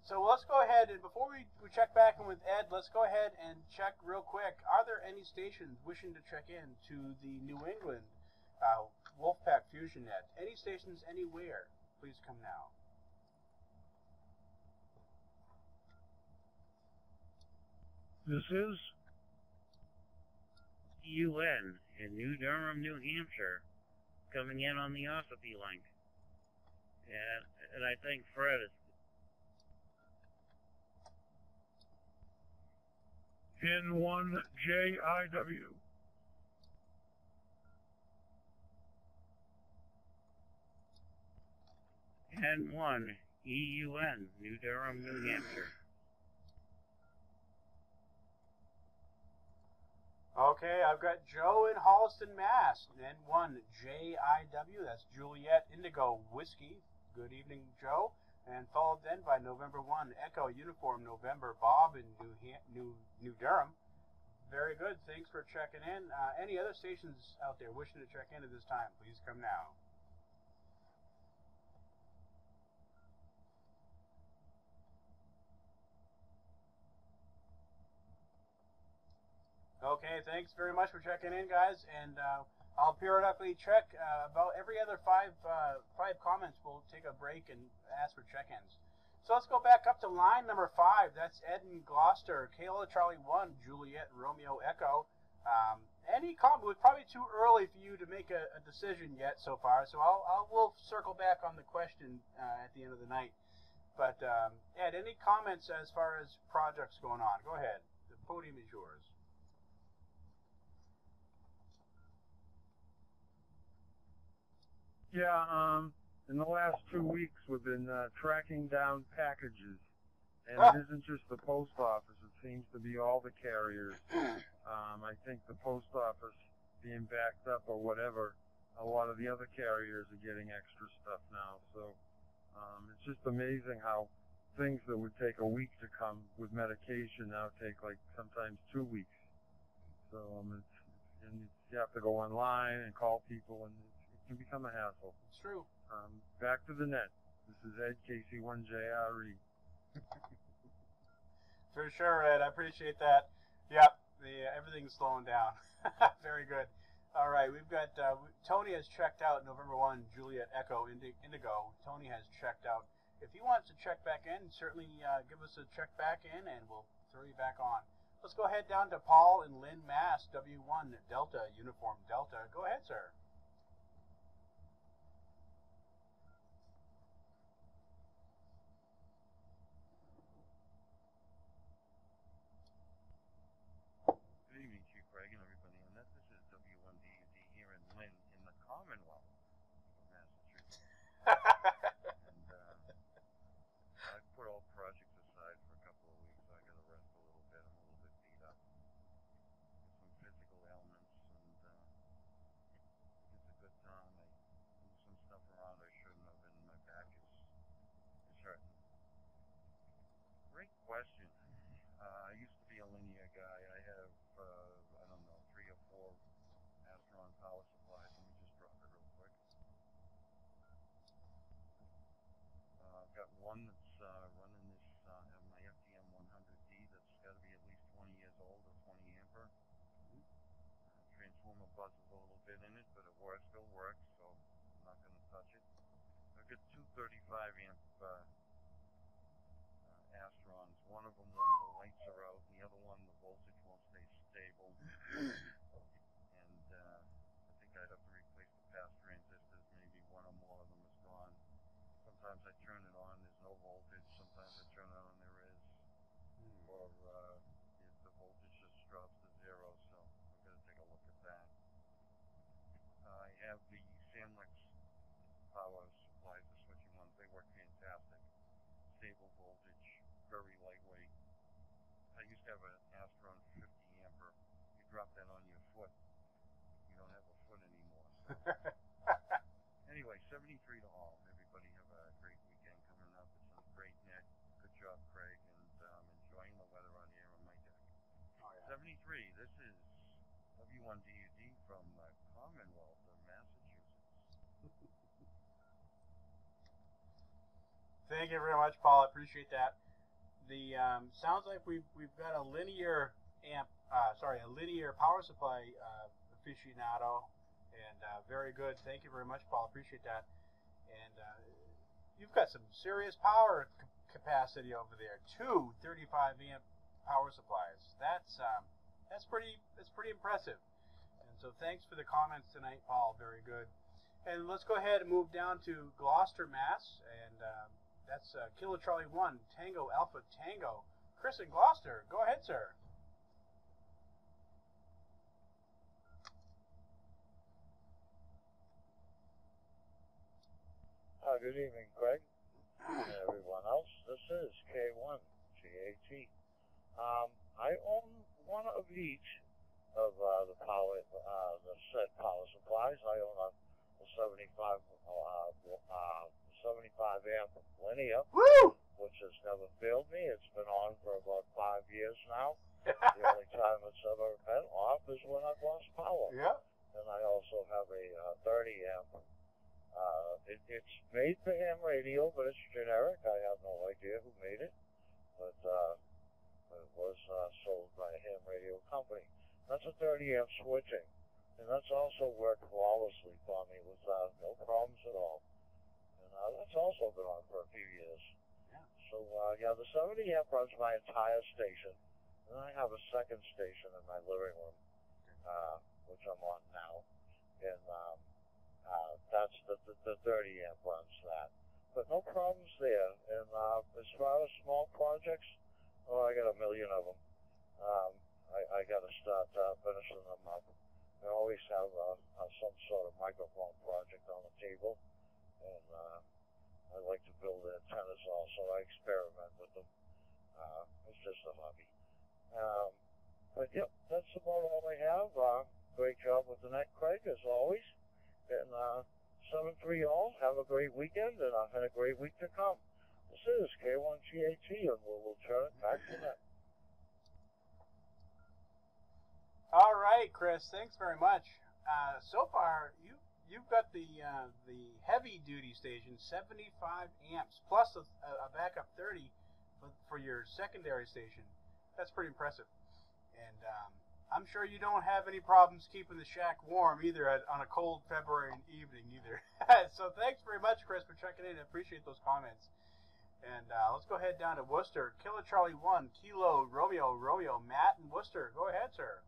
Speaker 1: so let's go ahead and before we, we check back in with Ed, let's go ahead and check real quick. Are there any stations wishing to check in to the New England uh, Wolfpack Fusion Net? Any stations anywhere? Please come now.
Speaker 7: This is UN in New Durham, New Hampshire, coming in on the Ossipee link. And, and I think Fred is
Speaker 8: N1JIW.
Speaker 7: N1 EUN, New Durham, New Hampshire.
Speaker 1: Okay, I've got Joe in Holliston, Mass. N1 JIW, that's Juliet Indigo Whiskey. Good evening, Joe. And followed then by November 1 Echo Uniform November Bob in New Han- New New Durham. Very good. Thanks for checking in. Uh, any other stations out there wishing to check in at this time? Please come now. Okay, thanks very much for checking in, guys. And uh, I'll periodically check uh, about every other five uh, five comments. We'll take a break and ask for check-ins. So let's go back up to line number five. That's Ed and Gloucester, Kilo Charlie One, Juliet Romeo Echo. Um, any comment? It was probably too early for you to make a, a decision yet so far. So I'll, I'll we'll circle back on the question uh, at the end of the night. But um, Ed, any comments as far as projects going on? Go ahead. The podium is yours.
Speaker 8: Yeah, um, in the last two weeks we've been uh, tracking down packages, and
Speaker 1: Ah.
Speaker 8: it isn't just the post office. It seems to be all the carriers. Um, I think the post office being backed up or whatever, a lot of the other carriers are getting extra stuff now. So um, it's just amazing how
Speaker 9: things that would take a week to come with medication now take like sometimes two weeks. So um, it's, and you have to go online and call people, and can become a hassle.
Speaker 1: It's true.
Speaker 9: Um, back to the net. This is Ed KC1JRE.
Speaker 1: For sure, Ed. I appreciate that. Yep, the everything's slowing down. Very good. All right, we've got uh, Tony has checked out November one Juliet Echo Indigo. Tony has checked out. If he wants to check back in, certainly uh, give us a check back in, and we'll throw you back on. Let's go ahead down to Paul and Lynn Mass, W1 Delta Uniform Delta. Go ahead, sir.
Speaker 10: Good evening, Chief Craig and everybody on that. This is W1DUD here in Lynn in the Commonwealth of Massachusetts. and uh, I put all projects aside for a couple of weeks. I got to rest a little bit. I'm a little bit beat up. Some physical ailments, and uh, it's a good time. I moved some stuff around I shouldn't have, and my back is is hurting. Great question. Uh, I used to be a linear guy. I have, uh, I don't know, three or four Astron power supplies. Let me just drop it real quick. Uh, I've got one that's uh, running this, uh, have my FTM 100D that's got to be at least 20 years old or 20 ampere. Uh, transformer buzzes a little bit in it, but it works, still works, so I'm not going to touch it. I've got two 35 amp uh, uh, Astrons. One of them, one of the lights are out, and the other one, the voltage won't stay stable. and uh, I think I'd have to replace the past transistors. Maybe one or more of them is gone. Sometimes I turn it on, there's no voltage. Sometimes I turn it on, there is. Or uh, if the voltage just drops to zero, so I've got to take a look at that. I have the power supplies, the switching ones. They work fantastic stable voltage, very lightweight. I used to have an Astron 50 ampere. You drop that on your foot, you don't have a foot anymore. So. anyway, 73 to all. Everybody have a great weekend coming up. It's a great net. Good job, Craig, and um, enjoying the weather on here on my deck.
Speaker 1: Oh, yeah.
Speaker 10: 73. This is W1DUD from the Commonwealth of Massachusetts.
Speaker 1: Thank you very much, Paul. I appreciate that. The um, sounds like we've we've got a linear amp, uh, sorry, a linear power supply uh, aficionado, and uh, very good. Thank you very much, Paul. Appreciate that. And uh, you've got some serious power capacity over there. Two 35 amp power supplies. That's um, that's pretty that's pretty impressive. And so thanks for the comments tonight, Paul. Very good. And let's go ahead and move down to Gloucester, Mass. And um, that's uh, Charlie 1, Tango Alpha Tango. Chris in Gloucester, go ahead, sir.
Speaker 4: Uh, good evening, Greg, and everyone else. This is K1 GAT. Um, I own one of each of uh, the power, uh, the set power supplies. I own a, a 75, uh, uh, 75 amp linear,
Speaker 1: Woo!
Speaker 4: which has never failed me. It's been on for about five years now. The only time it's ever been off is when I've lost power
Speaker 1: yeah.
Speaker 4: and I also have a uh, 30 amp. Uh, it, it's made for ham radio, but it's generic. I have no idea who made it, but uh, it was uh, sold by a ham radio company. That's a 30 amp switching, and that's also worked flawlessly for me with uh, no problems at all. Uh, that's also been on for a few years.
Speaker 1: Yeah.
Speaker 4: So uh, yeah, the 70 amp runs my entire station, and I have a second station in my living room uh, which I'm on now, and um, uh, that's the, the, the 30 amp runs that. But no problems there. And uh, as far as small projects, oh, I got a million of them. Um, I, I got to start uh, finishing them up. I always have uh, uh, some sort of microphone project on the table, and uh, I like to build antennas also. I experiment with them. Uh, it's just a hobby. Um, but yep, that's about all I have. Uh, great job with the net, Craig, as always. And uh, 7 3 all, have a great weekend and, uh, and a great week to come. This is K1GAT, and we'll, we'll turn it back to that.
Speaker 1: All right, Chris. Thanks very much. Uh, so far, you you've got the uh, the heavy duty station, 75 amps plus a, a backup 30 for, for your secondary station. That's pretty impressive. And um, I'm sure you don't have any problems keeping the shack warm either at, on a cold February evening either. so thanks very much, Chris, for checking in. I appreciate those comments. And uh, let's go ahead down to Worcester. Kilo Charlie 1, Kilo, Romeo, Romeo, Matt, and Worcester. Go ahead, sir.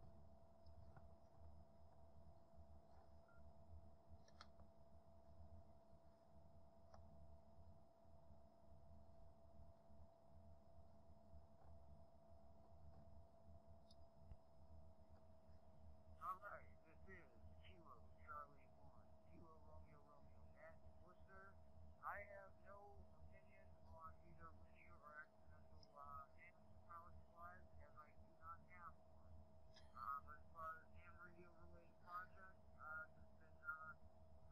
Speaker 11: Alright, this is Kilo Charlie 1, Kilo Romeo Romeo, Matt Worcester. I have no opinion on either linear or accidental uh, ham power supplies as I do not have one. Uh, but as far as ham radio related projects, uh, just been uh,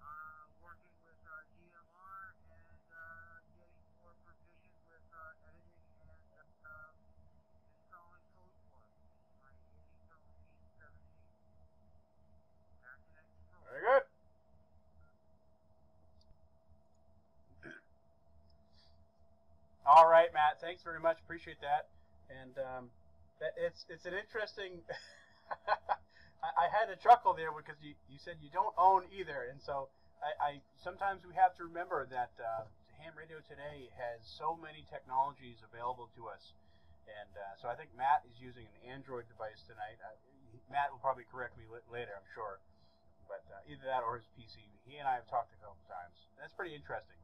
Speaker 11: uh, working with uh, DMR and uh, getting more proficient with uh, editing and uh, installing code for it. My 80 Back to that control.
Speaker 1: Very good. All right, Matt. Thanks very much. Appreciate that. And um, that it's it's an interesting. I, I had to chuckle there because you, you said you don't own either, and so I, I sometimes we have to remember that uh, ham radio today has so many technologies available to us, and uh, so I think Matt is using an Android device tonight. Uh, Matt will probably correct me later, I'm sure but uh, either that or his PC. He and I have talked a couple times. That's pretty interesting.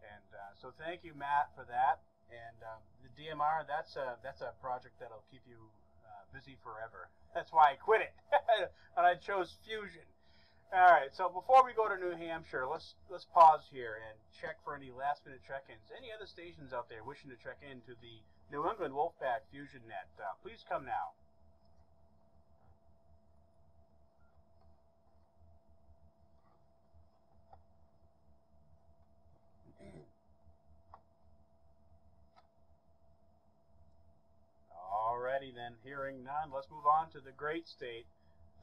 Speaker 1: And uh, so thank you, Matt, for that. And um, the DMR, that's a that's a project that'll keep you uh, busy forever. That's why I quit it, and I chose Fusion. All right. So before we go to New Hampshire, let's let's pause here and check for any last minute check-ins. Any other stations out there wishing to check in to the New England Wolfpack Fusion Net? Uh, please come now. Alrighty then, hearing none, let's move on to the great state,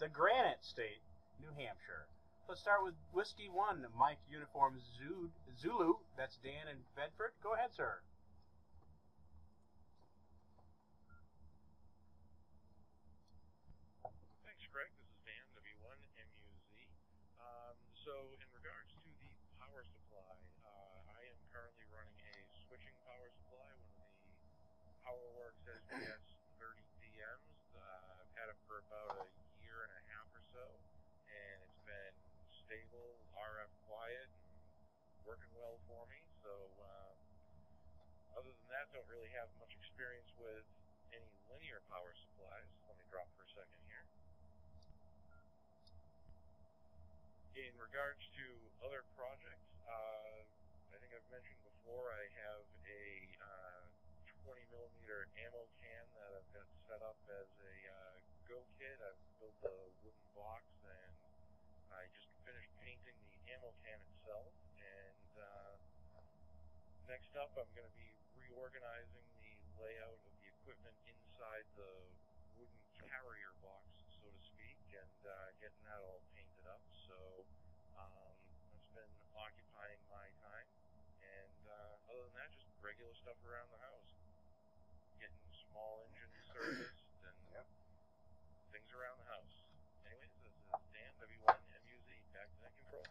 Speaker 1: the Granite State, New Hampshire. Let's start with Whiskey 1, Mike Uniform Zulu. That's Dan in Bedford. Go ahead, sir.
Speaker 12: Thanks, Craig. This is Dan, W1MUZ. Um, so, in regards to the power supply, uh, I am currently running a switching power supply, one of the Powerwerx SDS 30 DMs. Uh, I've had it for about a year and a half or so, and it's been stable, RF quiet, and working well for me. So, uh, other than that, don't really have much experience with any linear power supplies. Let me drop for a second here. In regards to other projects, uh, I think I've mentioned before I have a uh, 20 millimeter ammo can that I've got set up as a uh, go kit. I've built a wooden box and I just finished painting the ammo can itself. And uh, next up, I'm going to be reorganizing the layout of the equipment inside the wooden carrier box, so to speak, and uh, getting that all painted up. So um, that's been occupying my time. And uh, other than that, just regular stuff around the house. Getting small engines serviced and
Speaker 1: Yep.
Speaker 12: things around the house. Anyways, this is Dan, W1MUZ, back to that control.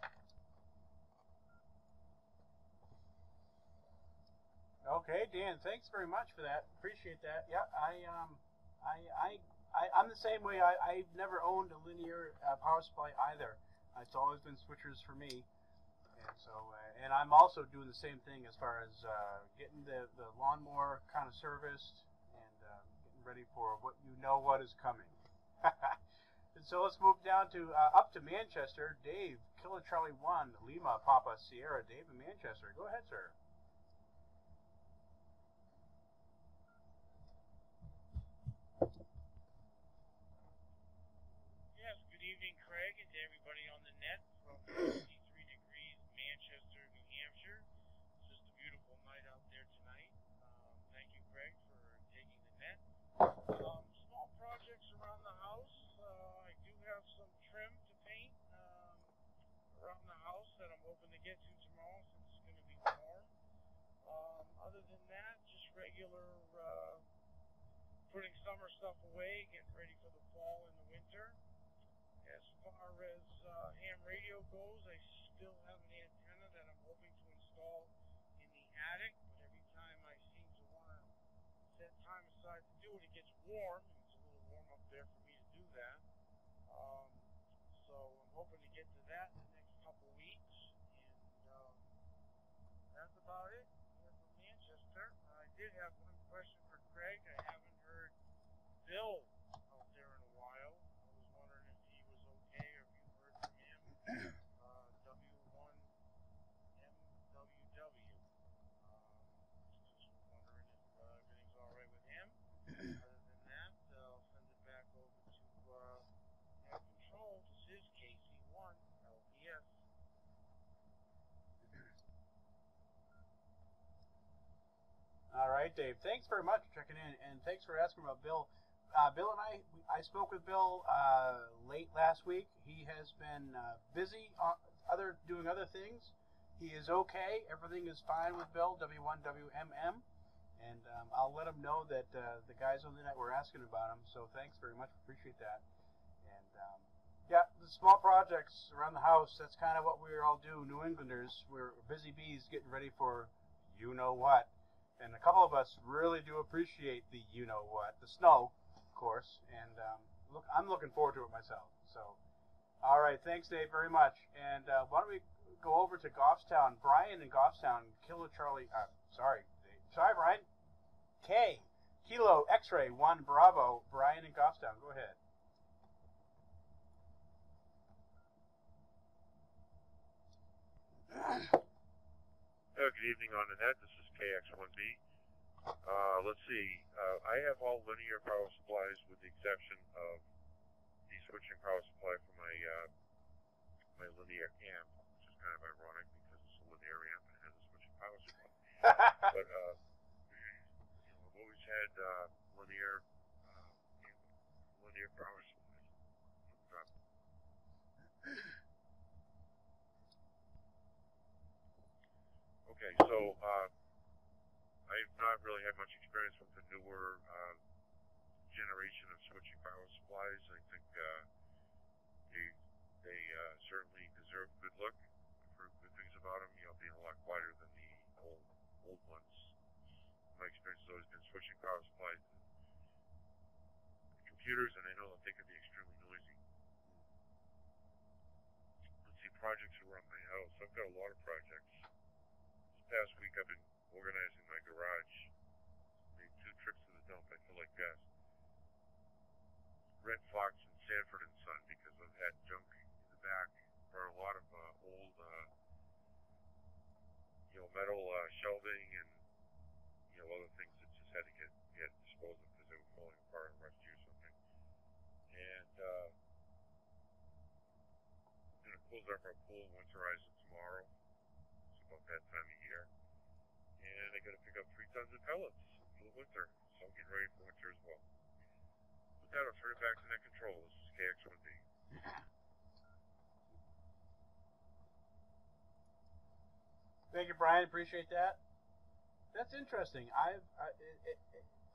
Speaker 1: Okay, Dan, thanks very much for that. Appreciate that. Yeah, I um, I I, I I'm the same way. I I've never owned a linear uh, power supply either. It's always been switchers for me. And so, uh, and I'm also doing the same thing as far as uh, getting the, the lawnmower kind of serviced and uh, getting ready for what you know what is coming. and so let's move down to uh, up to Manchester. Dave, Kilo Charlie One, Lima, Papa Sierra. Dave in Manchester. Go ahead, sir.
Speaker 13: second to everybody on the net from 53 degrees Manchester, New Hampshire. It's just a beautiful night out there tonight. Um, thank you, Greg, for taking the net. Um, small projects around the house. Uh, I do have some trim to paint um, around the house that I'm hoping to get to tomorrow since it's going to be warm. Um, other than that, just regular uh, putting summer stuff away, getting ready for the fall and the winter. Far as uh, ham radio goes, I still have an antenna that I'm hoping to install in the attic, but every time I seem to want to set time aside to do it, it gets warm, and it's a little warm up there for me to do that. Um, so I'm hoping to get to that in the next couple weeks, and um, that's about it here from Manchester. I did have one question for Craig. I haven't heard Bill out there in a while. I was wondering if he was okay or if you heard from him. Uh, W1MWW. Um, just wondering if uh, everything's all right with him. Other than that, uh, I'll send it back over to uh, Air Control. This is KC1 LPS.
Speaker 1: All right, Dave. Thanks very much for checking in, and thanks for asking about Bill. Uh, Bill and I, I spoke with Bill uh, late last week. He has been uh, busy other doing other things. He is okay. Everything is fine with Bill. W1WMM, and um, I'll let him know that uh, the guys on the net were asking about him. So thanks very much. Appreciate that. And um, yeah, the small projects around the house. That's kind of what we all do. New Englanders. We're busy bees getting ready for you know what. And a couple of us really do appreciate the you know what, the snow, of course. And um, look, I'm looking forward to it myself. So, all right, thanks, Dave, very much. And uh, why don't we go over to Goffstown? Brian in Goffstown, Kilo Charlie. Uh, sorry, Dave. sorry, Brian. K, Kilo X-ray One Bravo. Brian in Goffstown, go ahead.
Speaker 3: Uh, good evening on net. This is KX1B. Uh, let's see. Uh, I have all linear power supplies with the exception of the switching power supply for my uh, my linear amp, which is kind of ironic because it's a linear amp and it has a switching power supply. but uh, you know, I've always had uh, linear uh, amp, linear power supplies. Okay, so uh, I've not really had much experience with the newer uh, generation of switching power supplies. I think uh, they they uh, certainly deserve good look. I've good things about them. You know, being a lot quieter than the old old ones. My experience has always been switching power supplies to computers, and I know that they can be extremely noisy. Let's see, projects around my house. I've got a lot of projects This past week I've been organizing garage. Made two trips to the dump. I feel like gas. Redd Foxx and Sanford and Son because I've had junk in the back. Brought a lot of uh, old, uh, you know, metal uh, shelving and you know other things that just had to get get disposed of because they were falling apart and rusty or something. And uh, I'm gonna close up our pool and winterize it tomorrow about that time of got to pick up three tons of pellets for the winter, so I'm getting ready for winter as well. With that, I'll turn it back to net control. This is KX1B.
Speaker 1: Thank you, Brian. Appreciate that. That's interesting. I've I, it, it,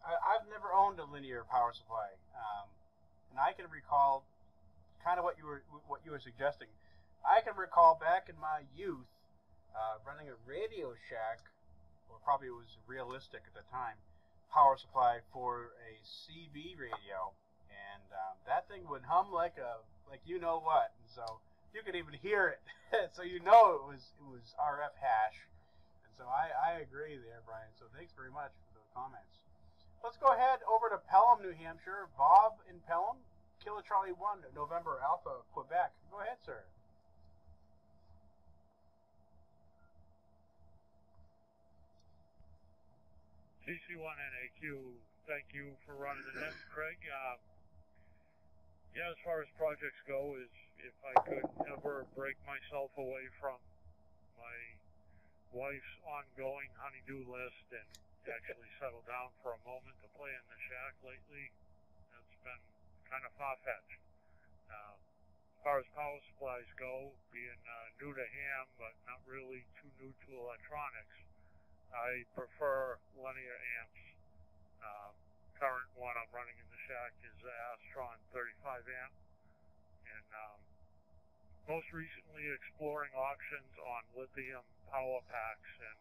Speaker 1: I, I've never owned a linear power supply, um, and I can recall kind of what you were what you were suggesting. I can recall back in my youth uh, running a Radio Shack, probably was realistic at the time, power supply for a CB radio, and um, that thing would hum like a like you know what, and so you could even hear it, so you know it was it was RF hash, and so I I agree there, Brian. So thanks very much for the comments. Let's go ahead over to Pelham, New Hampshire. Bob in Pelham, Kilo Charlie One, November Alpha, Quebec. Go ahead, sir.
Speaker 14: KC1NAQ, thank you for running the net, Craig. Um, yeah, as far as projects go, is if I could ever break myself away from my wife's ongoing honeydew list and actually settle down for a moment to play in the shack lately, that's been kind of far-fetched. Uh, far as power supplies go, being uh, new to ham but not really too new to electronics, I prefer linear amps. Um, current one I'm running in the shack is the Astron 35 amp, and um, most recently exploring options on lithium power packs, and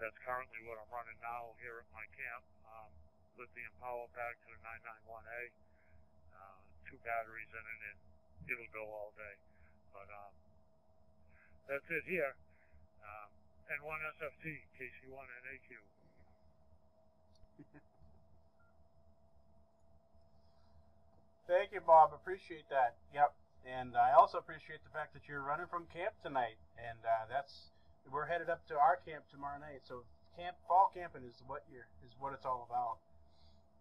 Speaker 14: that's currently what I'm running now here at my camp. Um, lithium power pack to the 991A, uh, two batteries in it, and it'll go all day. But um, that's it here. Um, and one SFT, KC1NAQ.
Speaker 1: Thank you, Bob. Appreciate that. Yep. And I also appreciate the fact that you're running from camp tonight. And uh, that's we're headed up to our camp tomorrow night. So camp fall camping is what you're is what it's all about.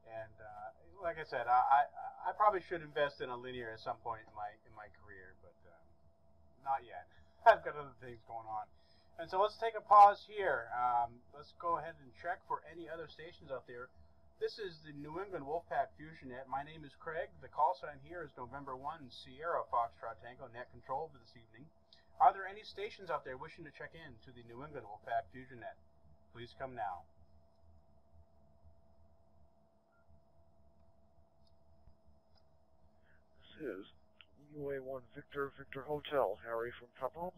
Speaker 1: And uh, like I said, I, I I probably should invest in a linear at some point in my in my career, but um, not yet. I've got other things going on. And so let's take a pause here. Um, let's go ahead and check for any other stations out there. This is the New England Wolfpack FusionNet. My name is Craig. The call sign here is November 1 Sierra Foxtrot Tango Net Control for this evening. Are there any stations out there wishing to check in to the New England Wolfpack FusionNet? Please come now.
Speaker 15: This is WA1 Victor Victor Hotel, Harry from Pepperell.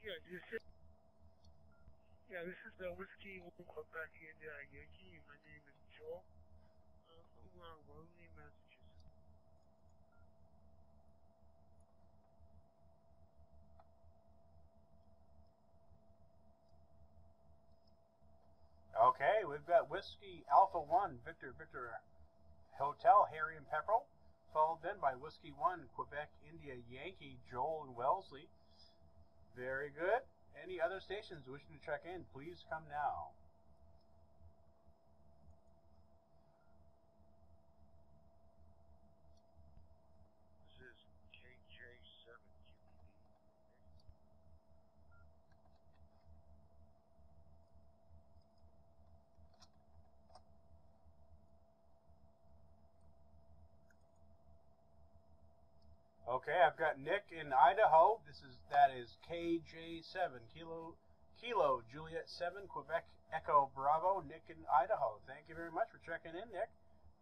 Speaker 2: Yeah, yeah, this is the whiskey Quebec in uh, Yankee. My name is Joel. Uh, from uh, Wellesley, Massachusetts.
Speaker 1: Okay, we've got Whiskey Alpha 1 Victor Victor Hotel Harry and Pepperell, followed then by Whiskey 1 Quebec India Yankee Joel and Wellesley. Very good. Any other stations wishing to check in, please come now.
Speaker 10: This is KJ7QPD.
Speaker 1: Okay, I've got Nick in Idaho. This is that is KJ7 Kilo Kilo Juliet 7 Quebec Echo Bravo. Nick in Idaho. Thank you very much for checking in, Nick.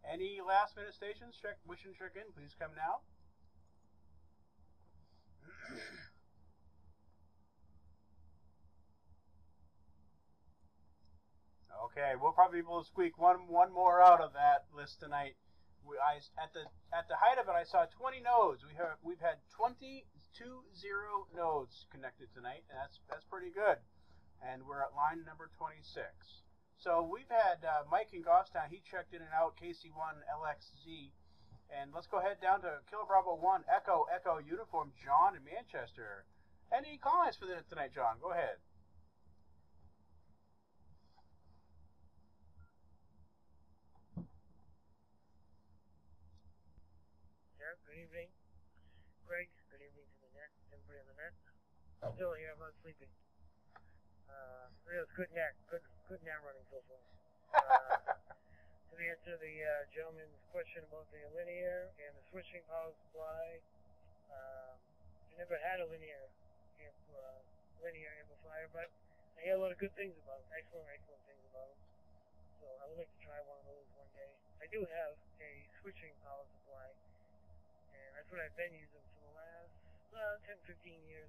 Speaker 1: Any last minute stations check wishing check in, please come now. Okay, we'll probably be able to squeak one one more out of that list tonight. I, at the at the height of it, I saw 20 nodes. We have we've had 22 zero nodes connected tonight, and that's that's pretty good. And we're at line number 26. So we've had uh, Mike in Goffstown. He checked in and out KC1 LXZ. And let's go ahead down to Kilo Bravo 1 Echo Echo Uniform John in Manchester. Any comments for the, tonight, John? Go ahead.
Speaker 2: Yeah, good evening. Greg, good evening to the net, everybody on the net. Still here, I'm not sleeping. Uh, it was good net, good, good net running so far. Uh, to answer the uh, gentleman's question about the linear and the switching power supply, um, I never had a linear amp, uh, linear amplifier, but I hear a lot of good things about them, excellent, excellent things about them. So I would like to try one of those one day. I do have a switching power supply, and that's what I've been using for the last uh, 10, 15 years.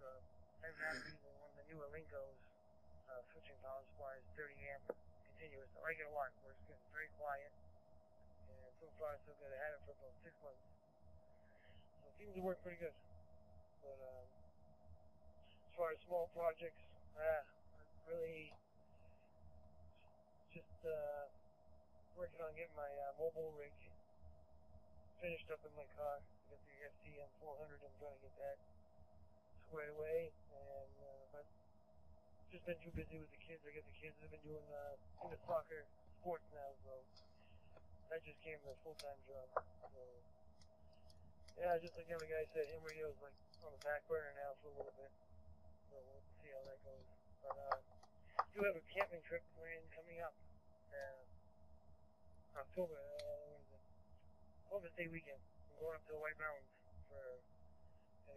Speaker 2: Uh, had one of the newer Alincos uh, switching power supplies, 30 amp continuous. A lot. Where it's getting very quiet, and so far so good. I had it for about six months, so it seems to work pretty good. But um, as far as small projects, uh, really just uh, working on getting my uh, mobile rig finished up in my car. I got the FTM 400. I'm trying to get that squared away, and uh, but just been too busy with the kids. I got the kids have been doing uh, into soccer sports now, so that just became a full time job. So yeah, just like the guy said, ham radio's like on the back burner now for a little bit. So we'll see how that goes. But uh,
Speaker 6: do have a camping trip planned coming up. Uh, October, uh, what is it? Columbus Day weekend. I'm going up to the White Mountains for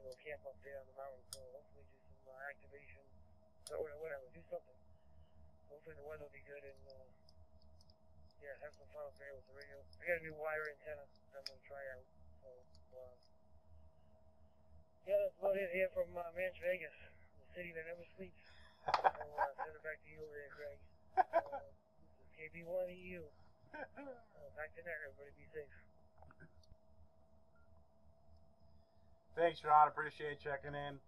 Speaker 6: we'll camp up there on the mountain. So hopefully do some uh, activation, or whatever, do something. Hopefully the weather will be good and uh, yeah, have some fun up there with the radio. I got a new wire antenna that I'm gonna try out. So uh, yeah, that's about it here from uh, Manch Vegas, the city that never sleeps. I'll uh, send it back to you over there, Craig. Uh, this is KB1EU. Uh, back to net, everybody be safe.
Speaker 1: Thanks, Ron. Appreciate checking in.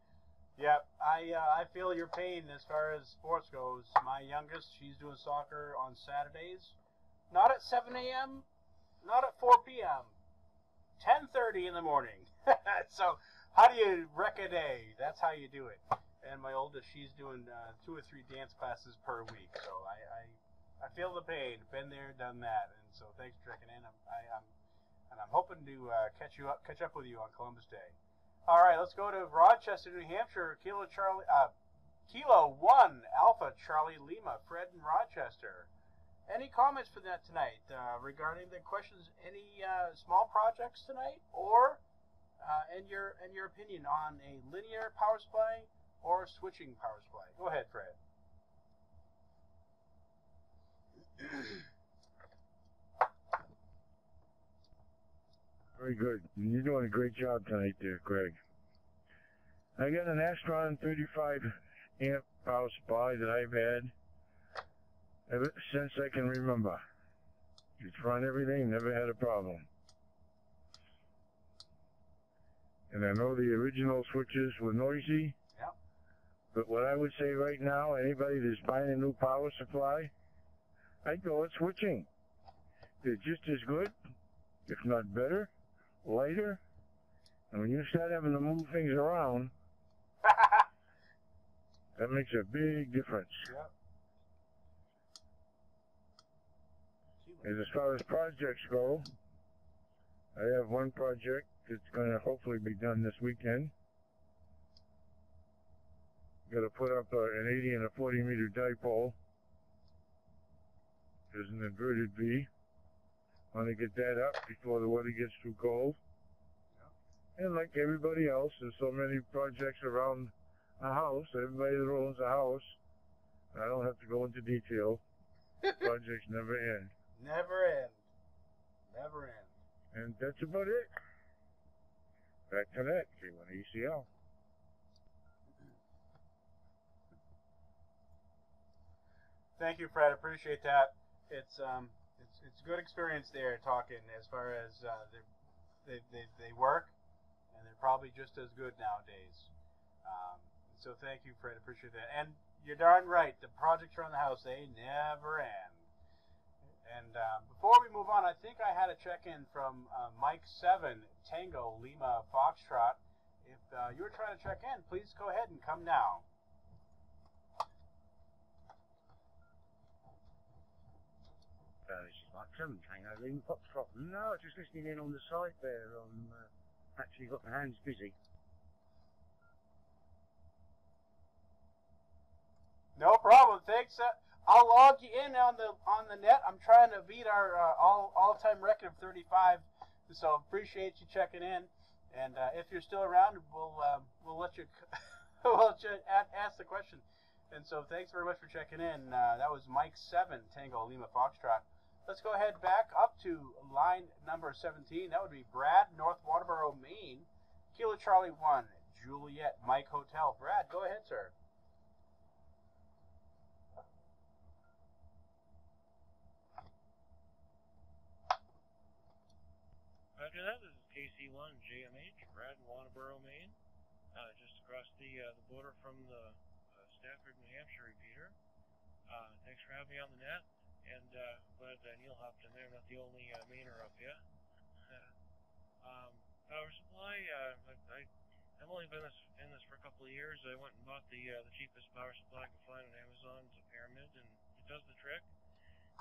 Speaker 1: Yep, I uh, I feel your pain as far as sports goes. My youngest, she's doing soccer on Saturdays, not at 7 a.m., not at 4 p.m., 10:30 in the morning. so how do you wreck a day? That's how you do it. And my oldest, she's doing uh, two or three dance classes per week. So I, I I feel the pain. Been there, done that. And so thanks for checking in. I'm I, I'm and I'm hoping to uh, catch you up, catch up with you on Columbus Day. All right, let's go to Rochester, New Hampshire. Kilo Charlie, uh, Kilo One Alpha Charlie Lima, Fred in Rochester. Any comments for that tonight uh, regarding the questions? Any uh, small projects tonight, or uh, in your in your opinion on a linear power supply or switching power supply? Go ahead, Fred.
Speaker 8: Very good. You're doing a great job tonight there, Craig. I got an Astron 35 amp power supply that I've had ever since I can remember. It's run everything, never had a problem. And I know the original switches were noisy.
Speaker 1: Yep.
Speaker 8: But what I would say right now, anybody that's buying a new power supply, I'd go with switching. They're just as good, if not better, lighter. And when you start having to move things around, that makes a big difference.
Speaker 1: Yep.
Speaker 8: And as far as projects go, I have one project that's going to hopefully be done this weekend. Got to put up an 80 and a 40 meter dipole. There's an inverted V. Want to get that up before the weather gets too cold. And like everybody else, there's so many projects around a house. Everybody that owns a house, I don't have to go into detail. projects never end.
Speaker 1: Never end. Never end.
Speaker 8: And that's about it. Back to that, K1 ECL.
Speaker 1: Thank you, Fred. Appreciate that. It's um, it's good experience there talking as far as uh, they they they work, and they're probably just as good nowadays. Um, so thank you, Fred. Appreciate that. And you're darn right. The projects around the house they never end. And uh, before we move on, I think I had a check-in from uh, Mike Seven Tango Lima Foxtrot. If uh, you were trying to check in, please go ahead and come now.
Speaker 10: Uh, is like seven Tango Lima Foxtrot. No, just listening in on the side there. I'm uh, actually got my hands busy.
Speaker 1: No problem. Thanks. Uh, I'll log you in on the on the net. I'm trying to beat our uh, all all time record of 35. So appreciate you checking in. And uh, if you're still around, we'll uh, we'll let you we'll let you ask the question. And so thanks very much for checking in. Uh, that was Mike Seven Tango Lima Foxtrot. Let's go ahead back up to line number 17. That would be Brad, North Waterboro, Maine. Kilo Charlie One, Juliet, Mike Hotel. Brad, go ahead, sir.
Speaker 12: After that, this is KC1 JMH, Brad Waterboro, Maine, uh, just across the uh, the border from the uh, Strafford, New Hampshire repeater. Uh, thanks for having me on the net, and uh, glad that Neil hopped in there. Not the only uh, Mainer up here. um, power supply, uh, I, I've only been this, in this for a couple of years. I went and bought the uh, the cheapest power supply I could find on Amazon. It's a Pyramid, and it does the trick.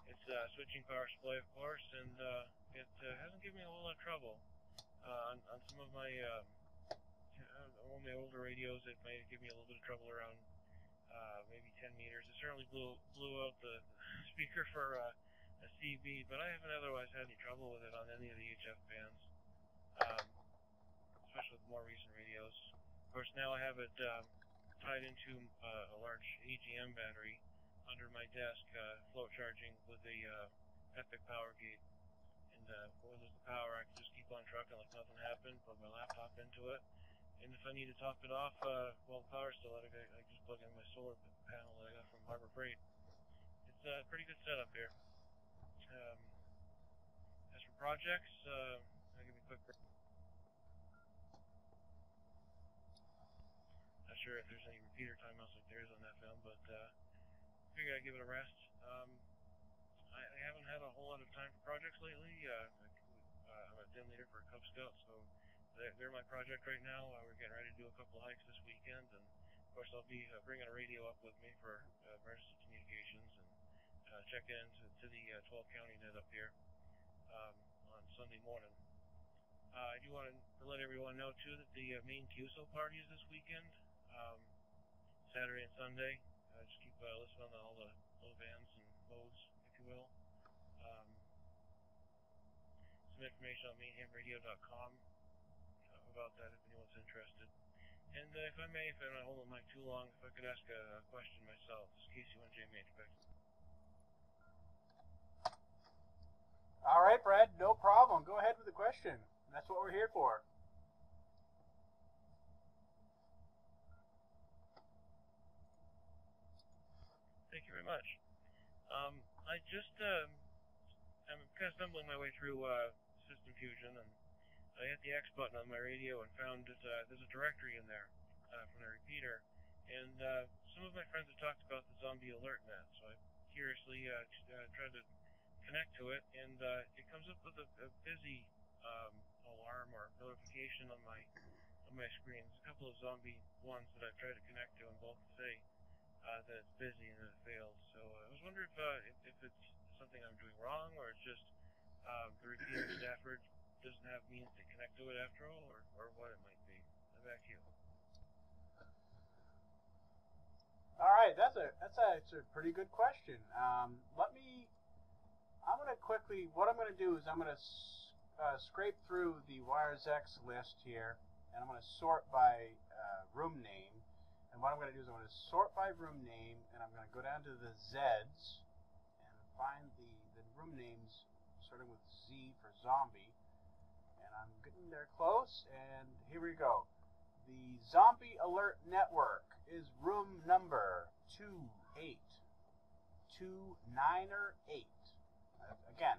Speaker 12: It's a switching power supply, of course, and uh, it uh, hasn't given me a whole lot of trouble. Uh, on, on some of my uh, uh, one of my older radios, it may give me a little bit of trouble around uh, maybe 10 meters. It certainly blew blew out the speaker for uh, a CB, but I haven't otherwise had any trouble with it on any of the HF bands, um, especially with more recent radios. Of course, now I have it um, tied into uh, a large AGM battery under my desk, uh, float charging with a uh, Epic Power Gate. And uh, I lose the power, I can just keep on trucking like nothing happened, put my laptop into it. And if I need to top it off uh, while the power's still out, I, I just plug in my solar panel that I got from Harbor Freight. It's a pretty good setup here. Um, as for projects, uh, I'll give you a quick. Not sure if there's any repeater timeouts like there is on that film, but uh, figured I'd give it a rest. Um, I, I haven't had a whole lot of time for projects lately. Uh, uh, I'm a den leader for Cub Scout, so they're, my project right now. Uh, we're getting ready to do a couple hikes this weekend, and of course I'll be uh, bringing a radio up with me for uh, emergency communications and uh, check in to, to the uh, 12 county net up here um, on Sunday morning. Uh, I do want to let everyone know too that the uh, Maine QSO party is this weekend, um, Saturday and Sunday. Uh, just keep uh, listening on all the low bands and modes, if you will. Um, some information on mainehamradio.com about that if anyone's interested. And uh, if I may, if I'm not holding the mic too long, if I could ask a, a question myself. This is KC1J Matrix.
Speaker 1: All right, Brad, no problem. Go ahead with the question. That's what we're here for.
Speaker 12: Thank you very much. Um, I just um, I'm kind of stumbling my way through uh, System Fusion, and I hit the X button on my radio and found that uh, there's a directory in there uh, from the repeater. And uh, some of my friends have talked about the Zombie Alert Net, so I curiously uh, uh, tried to connect to it, and uh, it comes up with a, a busy um, alarm or notification on my on my screen. There's a couple of zombie ones that I've tried to connect to, and both say uh, that it's busy and that it failed. So uh, I was wondering if, uh, if if it's something I'm doing wrong, or it's just um, the repeater Strafford doesn't have means to connect to it after all, or, or what it might be. I'm you.
Speaker 1: All right, that's a that's a, it's a pretty good question. Um, let me. I'm to quickly. What I'm to do is I'm to uh, scrape through the Wires X list here, and I'm to sort by uh, room name. And what I'm to do is I'm to sort by room name, and I'm to go down to the Z's and find the the room names starting with Z for zombie. I'm getting there close, and here we go. The Zombie Alert Network is room number 28298. Uh, again,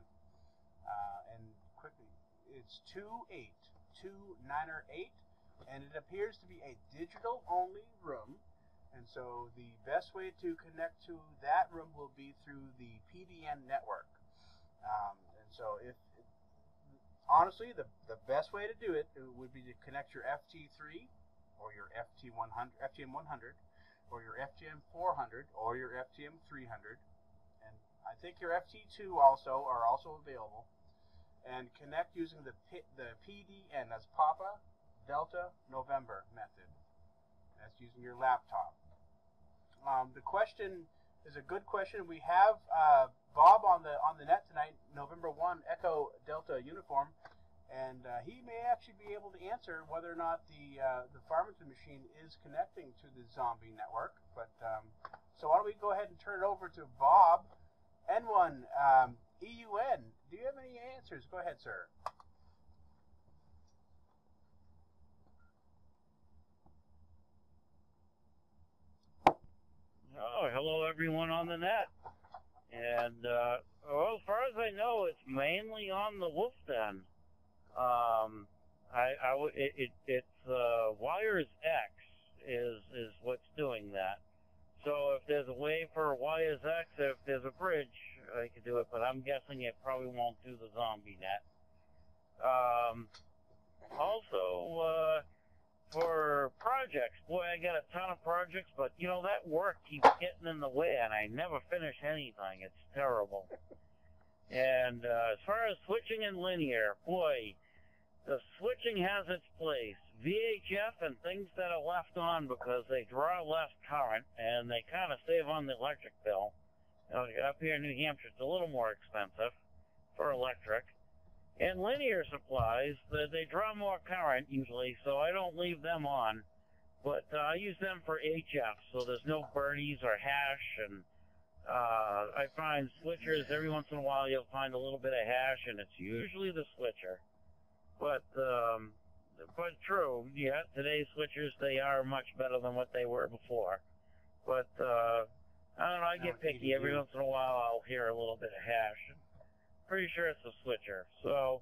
Speaker 1: uh, and quickly, it's 28298, and it appears to be a digital only room. And so the best way to connect to that room will be through the PDN network. Um, and so if honestly, the, the best way to do it would be to connect your FT3 or your FT100, FTM100, or your FTM400, or your FTM300, and I think your FT2 also are also available, and connect using the P, the PDN, that's Papa Delta November method. That's using your laptop. Um, the question is a good question. We have uh, Bob on the on the net tonight, November one Echo Delta uniform, and uh, he may actually be able to answer whether or not the uh, the Farmington machine is connecting to the Zombie network. But um, so why don't we go ahead and turn it over to Bob, N1 um, EUN. Do you have any answers? Go ahead, sir.
Speaker 7: Oh, hello everyone on the net. And uh, well, as far as I know, it's mainly on the Wolf Den. Um, I, it, it, it's uh, Wires X is is what's doing that. So if there's a way for Wires X, if there's a bridge, I could do it. But I'm guessing it probably won't do the zombie net. Um, also, uh, for projects, boy, I got a ton of projects, but you know that work keeps getting in the way, and I never finish anything. It's terrible. and uh, as far as switching and linear, boy, the switching has its place. VHF and things that are left on because they draw less current and they kind of save on the electric bill. You up here in New Hampshire, it's a little more expensive for electric. And linear supplies, they, they draw more current usually, so I don't leave them on. But uh, I use them for HF, so there's no birdies or hash. And uh, I find switchers every once in a while. You'll find a little bit of hash, and it's usually the switcher. But um, but true, yeah. Today's switchers they are much better than what they were before. But uh, I don't know. I get picky every once in a while. I'll hear a little bit of hash. Pretty sure it's a switcher. So,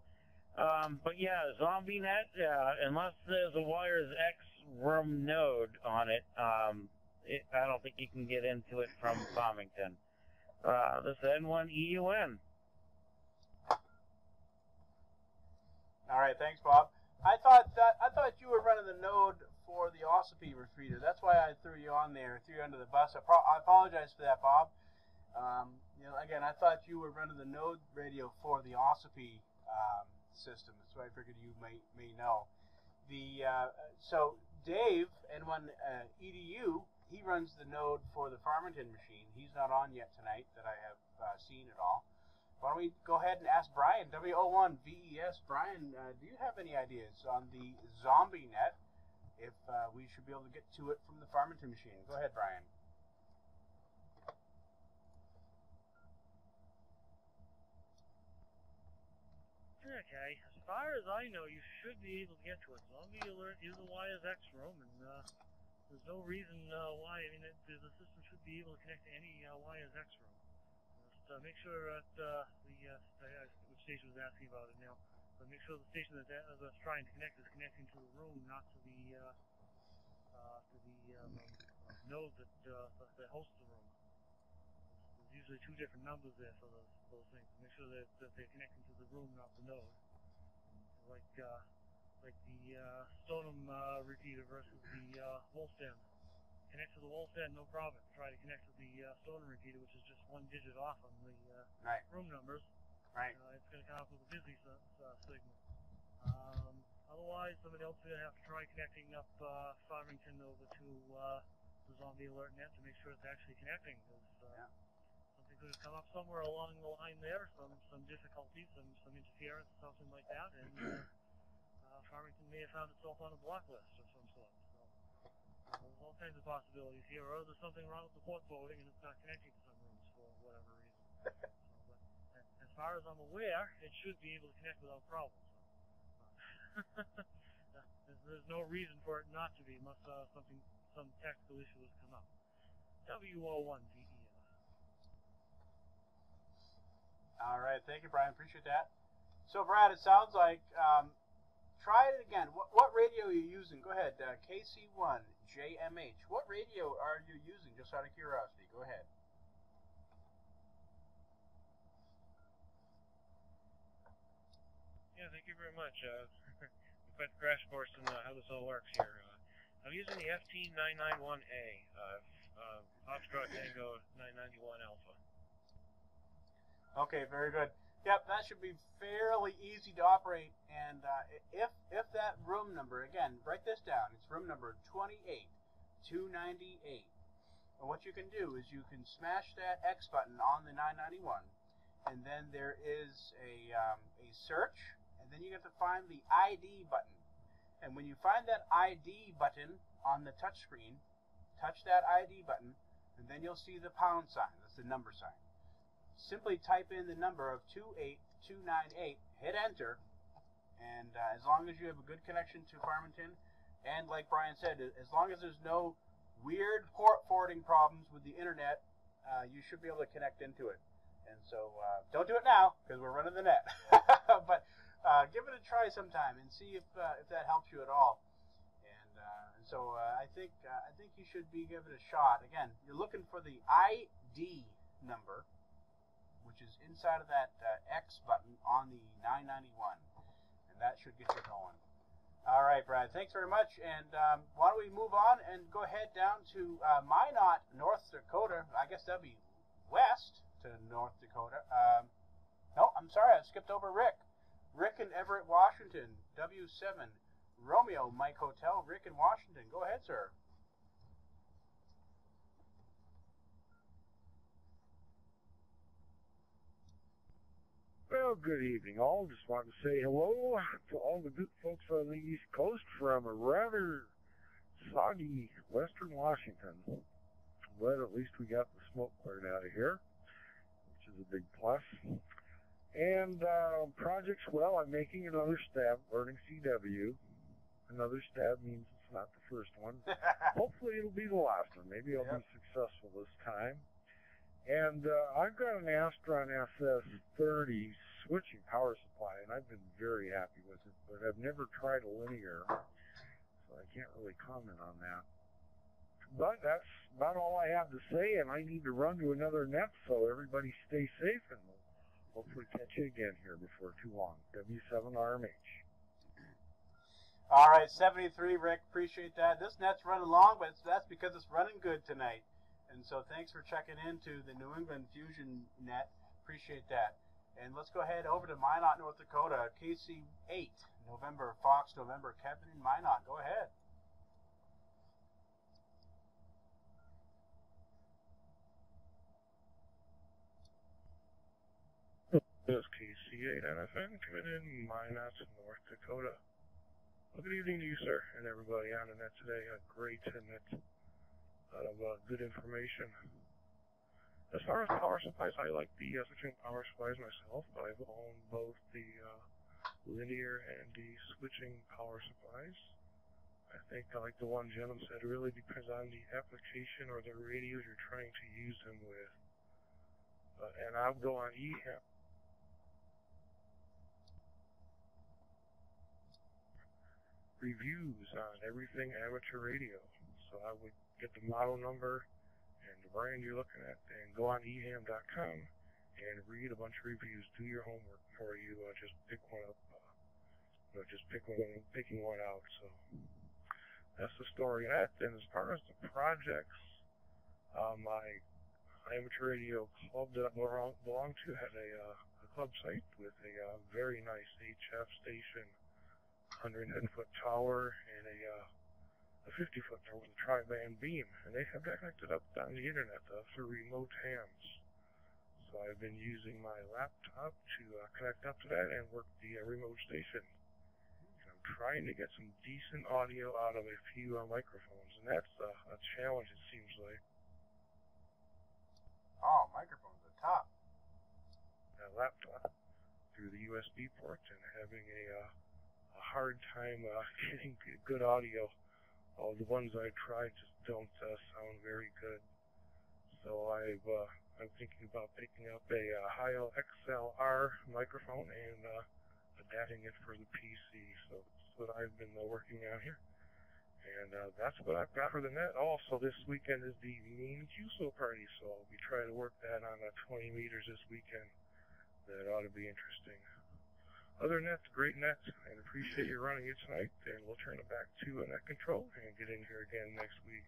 Speaker 7: um, but yeah, ZombieNet. Uh, unless there's a Wires X room node on it, um, it, I don't think you can get into it from Farmington. Uh, this N1EUN.
Speaker 1: All right, thanks, Bob. I thought that I thought you were running the node for the Ossipee repeater. That's why I threw you on there, threw you under the bus. I, I apologize for that, Bob. Um, you know, again, I thought you were running the node radio for the Ossipee um, system, so I figured you may may know. The uh, so Dave N1 uh, EDU he runs the node for the Farmington machine. He's not on yet tonight that I have uh, seen at all. Why don't we go ahead and ask Brian, WO1 VES. Brian, uh, do you have any ideas on the zombie net? if uh, we should be able to get to it from the Farmington machine? Go ahead, Brian.
Speaker 6: Okay, as far as I know, you should be able to get to it. Zombie Alert is a WiresX room, and uh, there's no reason uh, why. I mean, it, the system should be able to connect to any uh, WiresX room. Just uh, make sure that uh, the uh, which station was asking about it now. But make sure the station that that, that's trying to connect is connecting to the room, not to the uh, uh, to the um, um, node that uh, that hosts the room. Usually two different numbers there for those those things. Make sure that, that they're connecting to the room, not the node. Like uh, like the uh, Stoneham uh, repeater versus the uh, Wolfden. Connect to the Wolfden, no problem. Try to connect to the uh, Stoneham repeater, which is just one digit off on the uh,
Speaker 1: right.
Speaker 6: room numbers.
Speaker 1: Right.
Speaker 6: Uh, it's going to come up with a busy uh, signal. Um, otherwise, somebody else is going to have to try connecting up uh, Farmington over to uh, the Zombie Alert Net to make sure it's actually connecting. Because uh,
Speaker 1: yeah.
Speaker 6: Have come up somewhere along the line there, some some difficulties, some some interference, something like that, and uh, Farmington may have found itself on a block list of some sort. So uh, there's all kinds of possibilities here, or there's something wrong with the port forwarding and it's not connecting to some rooms for whatever reason. so, but as far as I'm aware, it should be able to connect without problems. So. there's, there's no reason for it not to be, unless uh, something, some technical issue has come up. WO1VES.
Speaker 1: All right, thank you, Brian. Appreciate that. So, Brad, it sounds like um, try it again. What, what radio are you using? Go ahead, uh, KC1 JMH. What radio are you using? Just out of curiosity, go ahead.
Speaker 12: Yeah, thank you very much. Uh, the crash course in uh, how this all works here. Uh, I'm using the FT991A, uh, uh, Foxtrot Tango 991 Alpha.
Speaker 1: Okay, very good. Yep, that should be fairly easy to operate. And uh, if if that room number again, write this down. It's room number 28298. And what you can do is you can smash that X button on the 991, and then there is a um, a search, and then you have to find the ID button. And when you find that ID button on the touch screen, touch that ID button, and then you'll see the pound sign. That's the number sign simply type in the number of 28298, hit enter, and uh, as long as you have a good connection to Farmington, and like Brian said, as long as there's no weird port forwarding problems with the internet, uh, you should be able to connect into it. And so uh, don't do it now because we're running the net, but uh, give it a try sometime and see if uh, if that helps you at all. And, uh, and so I think I think you should be give it a shot. Again, you're looking for the ID number which is inside of that uh, X button on the 991. And that should get you going. All right, Brad, thanks very much. And um, why don't we move on and go ahead down to uh, Minot, North Dakota. I guess that'd be west to North Dakota. Um, no, I'm sorry, I skipped over Rick. Rick in Everett, Washington, W7 Romeo Mike Hotel, Rick in Washington. Go ahead, sir.
Speaker 8: Well, good evening, all. Just wanted to say hello to all the good folks on the East Coast from a rather soggy Western Washington. But at least we got the smoke cleared out of here, which is a big plus. And uh, projects, well, I'm making another stab learning CW. Another stab means it's not the first one. Hopefully it'll be the last one. Maybe I'll
Speaker 1: Yep.
Speaker 8: be successful this time. And uh, I've got an Astron SS30 switching power supply, and I've been very happy with it. But I've never tried a linear, so I can't really comment on that. But that's about all I have to say, and I need to run to another net, so everybody stay safe, and we'll hopefully catch you again here before too long. W7RMH.
Speaker 1: All right, 73, Rick. Appreciate that. This net's running long, but that's because it's running good tonight. And so thanks for checking into the New England Fusion net. Appreciate that. And let's go ahead over to Minot, North Dakota. KC8, November, Fox, November, Kevin in Minot. Go ahead.
Speaker 15: This is KC8 NFN coming in Minot, North Dakota. Well, good evening to you, sir, and everybody on the net today. A great net. A lot of uh, good information. As far as power supplies, I like the uh, switching power supplies myself. but I've owned both the uh, linear and the switching power supplies. I think, uh, like the one gentleman said, it really depends on the application or the radios you're trying to use them with. Uh, and I'll go on eHam reviews on everything amateur radio. So I would get the model number brand you're looking at and go on eham.com and read a bunch of reviews. Do your homework before you uh, just pick one up. Uh, you know, just pick one, picking one out. So that's the story of that. And as far as the projects, uh, my amateur radio club that I belong, belong to had a, uh, a club site with a uh, very nice HF station 110 foot tower and a uh, a 50 foot tower with a tri-band beam, and they have that connected up on the internet uh, through remote hams. So I've been using my laptop to uh, connect up to that and work the uh, remote station. And I'm trying to get some decent audio out of a few uh, microphones, and that's uh, a challenge it seems like.
Speaker 1: Oh, microphone's the top.
Speaker 15: A laptop through the USB port and having a uh, a hard time uh, getting good audio. All the ones I tried just don't uh, sound very good. So I've uh, I'm thinking about picking up a uh, XLR microphone and uh, adapting it for the PC. So that's what I've been uh, working on here. And uh, that's what I've got for the net. Also, this weekend is the Maine QSO party, so I'll be trying to work that on uh, 20 meters this weekend. That ought to be interesting. Other than that, great net, and appreciate you running it tonight. And we'll turn it back to net control and get in here again next week.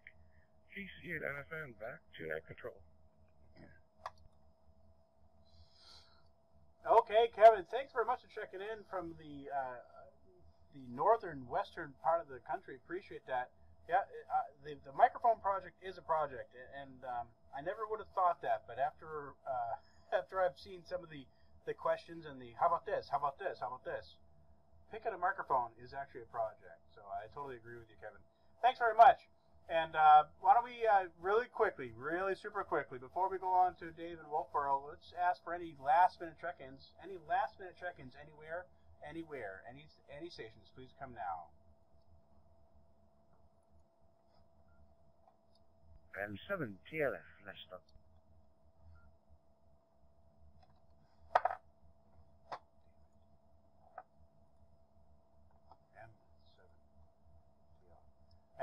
Speaker 15: KC8 NFN back to net control.
Speaker 1: Okay, Kevin, thanks very much for checking in from the uh, the northern western part of the country. Appreciate that. Yeah, uh, the the microphone project is a project, and um, I never would have thought that, but after uh, after I've seen some of the the questions and the how about this, how about this, how about this, Pick picking a microphone is actually a project. So I totally agree with you, Kevin. Thanks very much. And uh, why don't we uh, really quickly, really super quickly, before we go on to Dave and Wolfeboro, let's ask for any last minute check-ins. Any last minute check-ins anywhere, anywhere, any any stations, please come now.
Speaker 10: And 7 TLF, Leicester.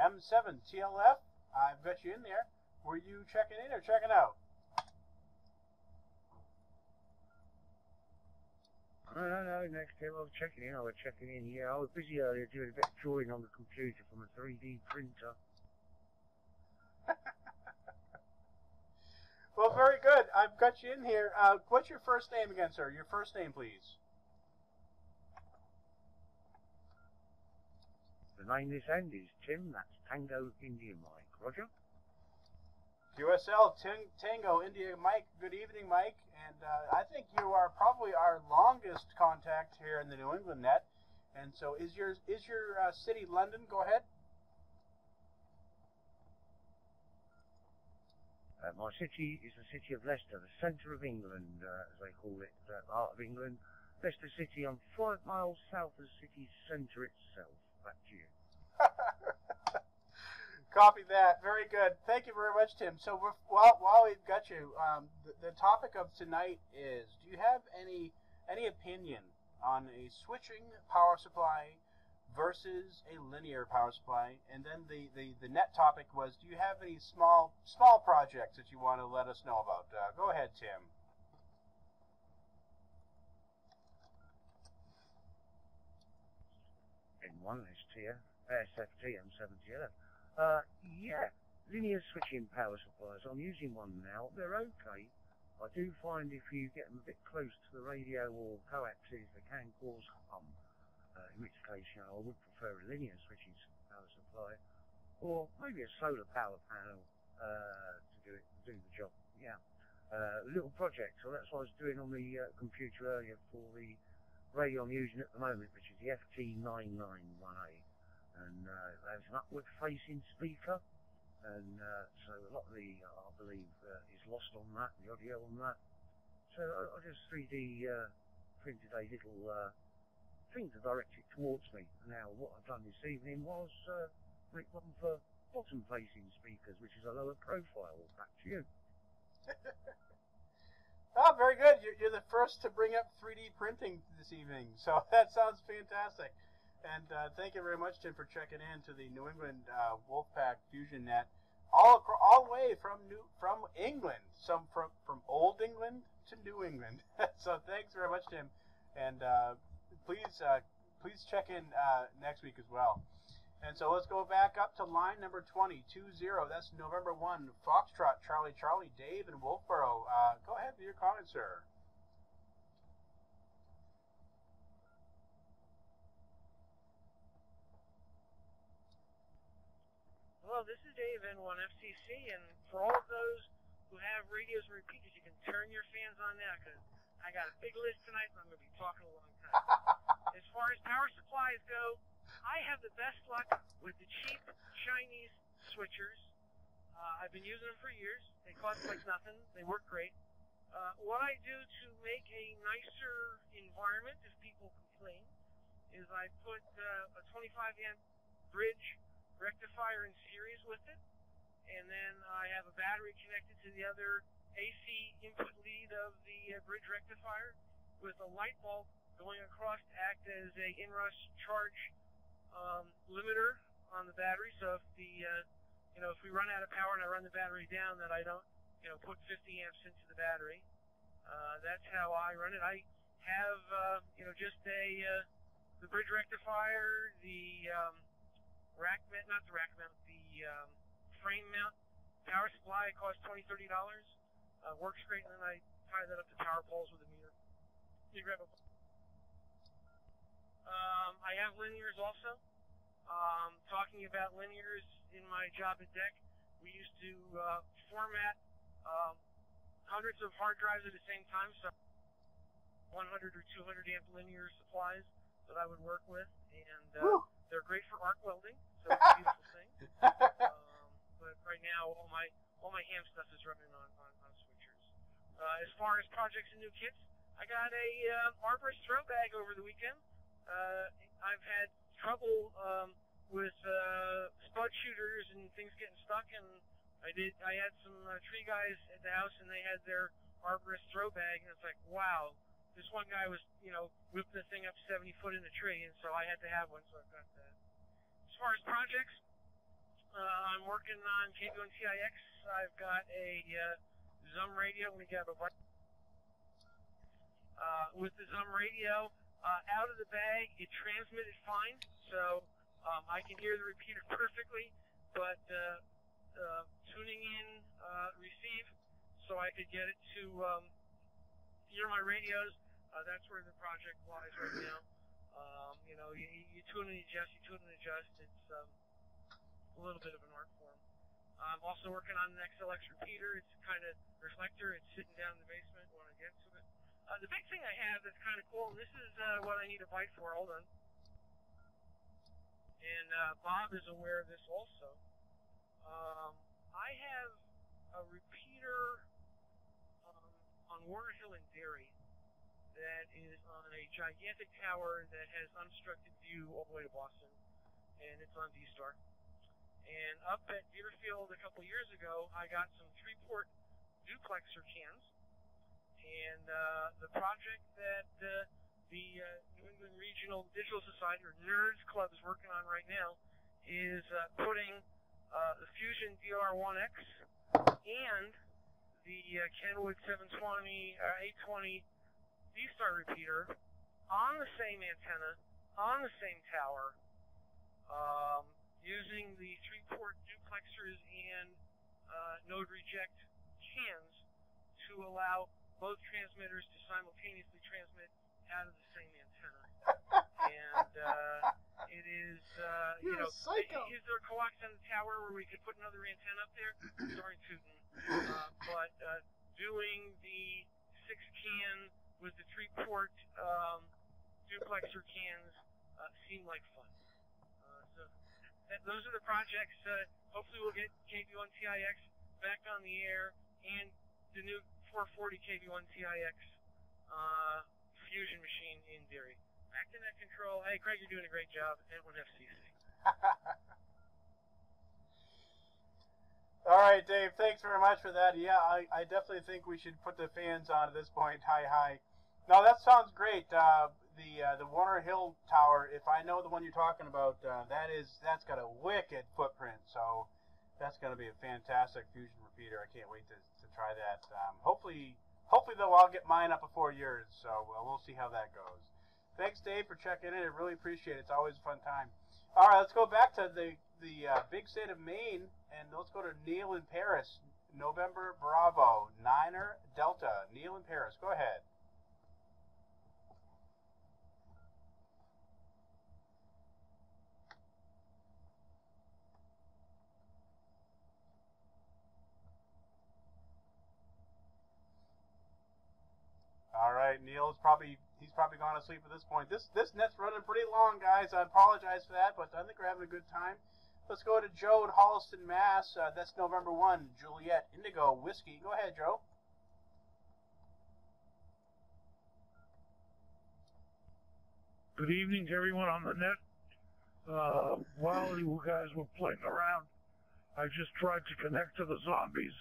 Speaker 1: M7 M7 TLF, I've got you in there. Were you checking in or checking out?
Speaker 10: No, no, no, next time I was checking in, I was checking in, yeah, I was busy earlier doing a bit of drawing on the computer from a 3D printer.
Speaker 1: Well, very good. I've got you in here. Uh, what's your first name again, sir? Your first name, please.
Speaker 10: The name this end is Tim, that's Tango India Mike. Roger?
Speaker 1: QSL Ting- Tango India Mike. Good evening, Mike. And uh, I think you are probably our longest contact here in the New England net. And so, is your is your uh, city London? Go ahead.
Speaker 10: Uh, my city is the city of Leicester, the centre of England, uh, as they call it, uh, the heart of England. Leicester City, I'm five miles south of the city's centre itself. To you.
Speaker 1: Copy that. Very good. Thank you very much, Tim. So, while while we've got you, um, the, the topic of tonight is: Do you have any any opinion on a switching power supply versus a linear power supply? And then the, the, the net topic was: Do you have any small small projects that you want to let us know about? Uh, go ahead, Tim.
Speaker 10: N1 STF, SFT M70. Uh, yeah, linear switching power supplies. I'm using one now. They're okay. I do find if you get them a bit close to the radio or coaxes, they can cause hum. Uh, in which case, you know, I would prefer a linear switching power supply, or maybe a solar power panel uh, to do it, do the job. Yeah, uh, little project. So that's what I was doing on the uh, computer earlier for the radio I'm using at the moment, which is the FT991A, and uh, there's an upward-facing speaker and uh, so a lot of the, I believe, uh, is lost on that, the audio on that. So I, I just 3D uh, printed a little uh, thing to direct it towards me. Now what I've done this evening was make one for bottom-facing speakers, which is a lower profile. Back to you.
Speaker 1: oh, very good. You're, you're the first to bring up 3D printing this evening, so that sounds fantastic. And uh, thank you very much, Tim, for checking in to the New England uh, Wolfpack Fusion Net, all all the way from New from England, some from from Old England to New England. so thanks very much, Tim, and uh, please uh, please check in uh, next week as well. And so let's go back up to line number 20, 20. That's November 1, Foxtrot, Charlie, Charlie, Dave, and Wolfeboro. Uh, go ahead with your comments, sir.
Speaker 2: Hello, this is Dave N1FCC, and for all of those who have radios and repeaters, you can turn your fans on now because I got a big list tonight and I'm going to be talking a long time. as far as power supplies go, I have the best luck with the cheap Chinese switchers. Uh, I've been using them for years. They cost like nothing. They work great. Uh, what I do to make a nicer environment, if people complain, is I put uh, a 25 amp bridge rectifier in series with it, and then I have a battery connected to the other AC input lead of the uh, bridge rectifier with a light bulb going across to act as a inrush charge um, limiter on the battery. So if the uh, you know if we run out of power and I run the battery down, that I don't you know put 50 amps into the battery. Uh, that's how I run it. I have uh, you know just a uh, the bridge rectifier, the um, rack mount, not the rack mount, the um, frame mount power supply costs twenty, thirty dollars. Uh, works great, and then I tie that up to power poles with a meter. You grab a. Um, I have linears also. Um, talking about linears in my job at DEC, we used to uh, format um, hundreds of hard drives at the same time, so 100 or 200 amp linear supplies that I would work with, and uh, they're great for arc welding, so it's a beautiful thing. Um, but right now, all my all my ham stuff is running on on, on switchers. Uh, as far as projects and new kits, I got a uh, Arborist throw bag over the weekend. Uh, I've had trouble um, with uh, spud shooters and things getting stuck, and I did. I had some uh, tree guys at the house, and they had their Arborist throw bag, and it's like, wow. This one guy was, you know, whipping the thing up 70 foot in the tree, and so I had to have one, so I've got that. As far as projects, uh, I'm working on K1 TIX. I've got a uh, Zum radio. We got a uh, with the Zum radio uh, out of the bag. It transmitted fine, so um, I can hear the repeater perfectly. But uh, uh, tuning in uh, receive, so I could get it to um, hear my radios. Uh, that's where the project lies right now. Um, you know, you, you tune and adjust, you tune and adjust. It's um, a little bit of an art form. I'm also working on an XLX repeater. It's kind of reflector. It's sitting down in the basement when I get to it. Uh, the big thing I have that's kind of cool, and this is uh, what I need a bite for. Hold on. And uh, Bob is aware of this also. Um, I have a repeater um, on Warner Hill in Derry that is on a gigantic tower that has unobstructed view all the way to Boston, and it's on D-Star. And up at Deerfield a couple years ago, I got some three-port duplexer cans, and uh, the project that uh, the uh, New England Regional Digital Society, or NERDS Club, is working on right now is uh, putting uh, the Fusion DR1X and the uh, Kenwood 720, uh, 820 D-Star repeater on the same antenna, on the same tower, um, using the three-port duplexers and uh, node reject cans to allow both transmitters to simultaneously transmit out of the same antenna. and uh, it is, uh, you
Speaker 1: You're
Speaker 2: know,
Speaker 1: a psycho.
Speaker 2: is there a coax on the tower where we could put another antenna up there? Sorry, Tootin. Uh, but uh, doing the six can with the three port um, duplexer cans uh, seemed like fun. Uh, so that, those are the projects. Uh, hopefully, we'll get KB1 TIX back on the air and the new 440 KB1 TIX uh, fusion machine in Derry. Back to net control. Hey, Craig, you're doing a great job. Edwin FCC.
Speaker 1: All right, Dave. Thanks very much for that. Yeah, I, I definitely think we should put the fans on at this point. Hi, hi. No, that sounds great. Uh, the uh, the Warner Hill Tower. If I know the one you're talking about, uh, that is that's got a wicked footprint. So that's going to be a fantastic fusion repeater. I can't wait to try that. Um, hopefully, hopefully they'll all get mine up before yours. So uh, we'll see how that goes. Thanks, Dave, for checking in. I really appreciate it. It's always a fun time. All right, let's go back to the the uh, big state of Maine, and let's go to Neil in Paris. November Bravo Niner Delta. Neil in Paris. Go ahead. All right, Neil's probably he's probably gone to sleep at this point. This this net's running pretty long, guys. I apologize for that, but I think we're having a good time. Let's go to Joe in Holliston, Mass. Uh, that's November one. Juliet Indigo Whiskey. Go ahead, Joe.
Speaker 14: Good evening everyone on the net. Uh, while you guys were playing around, I just tried to connect to the zombies.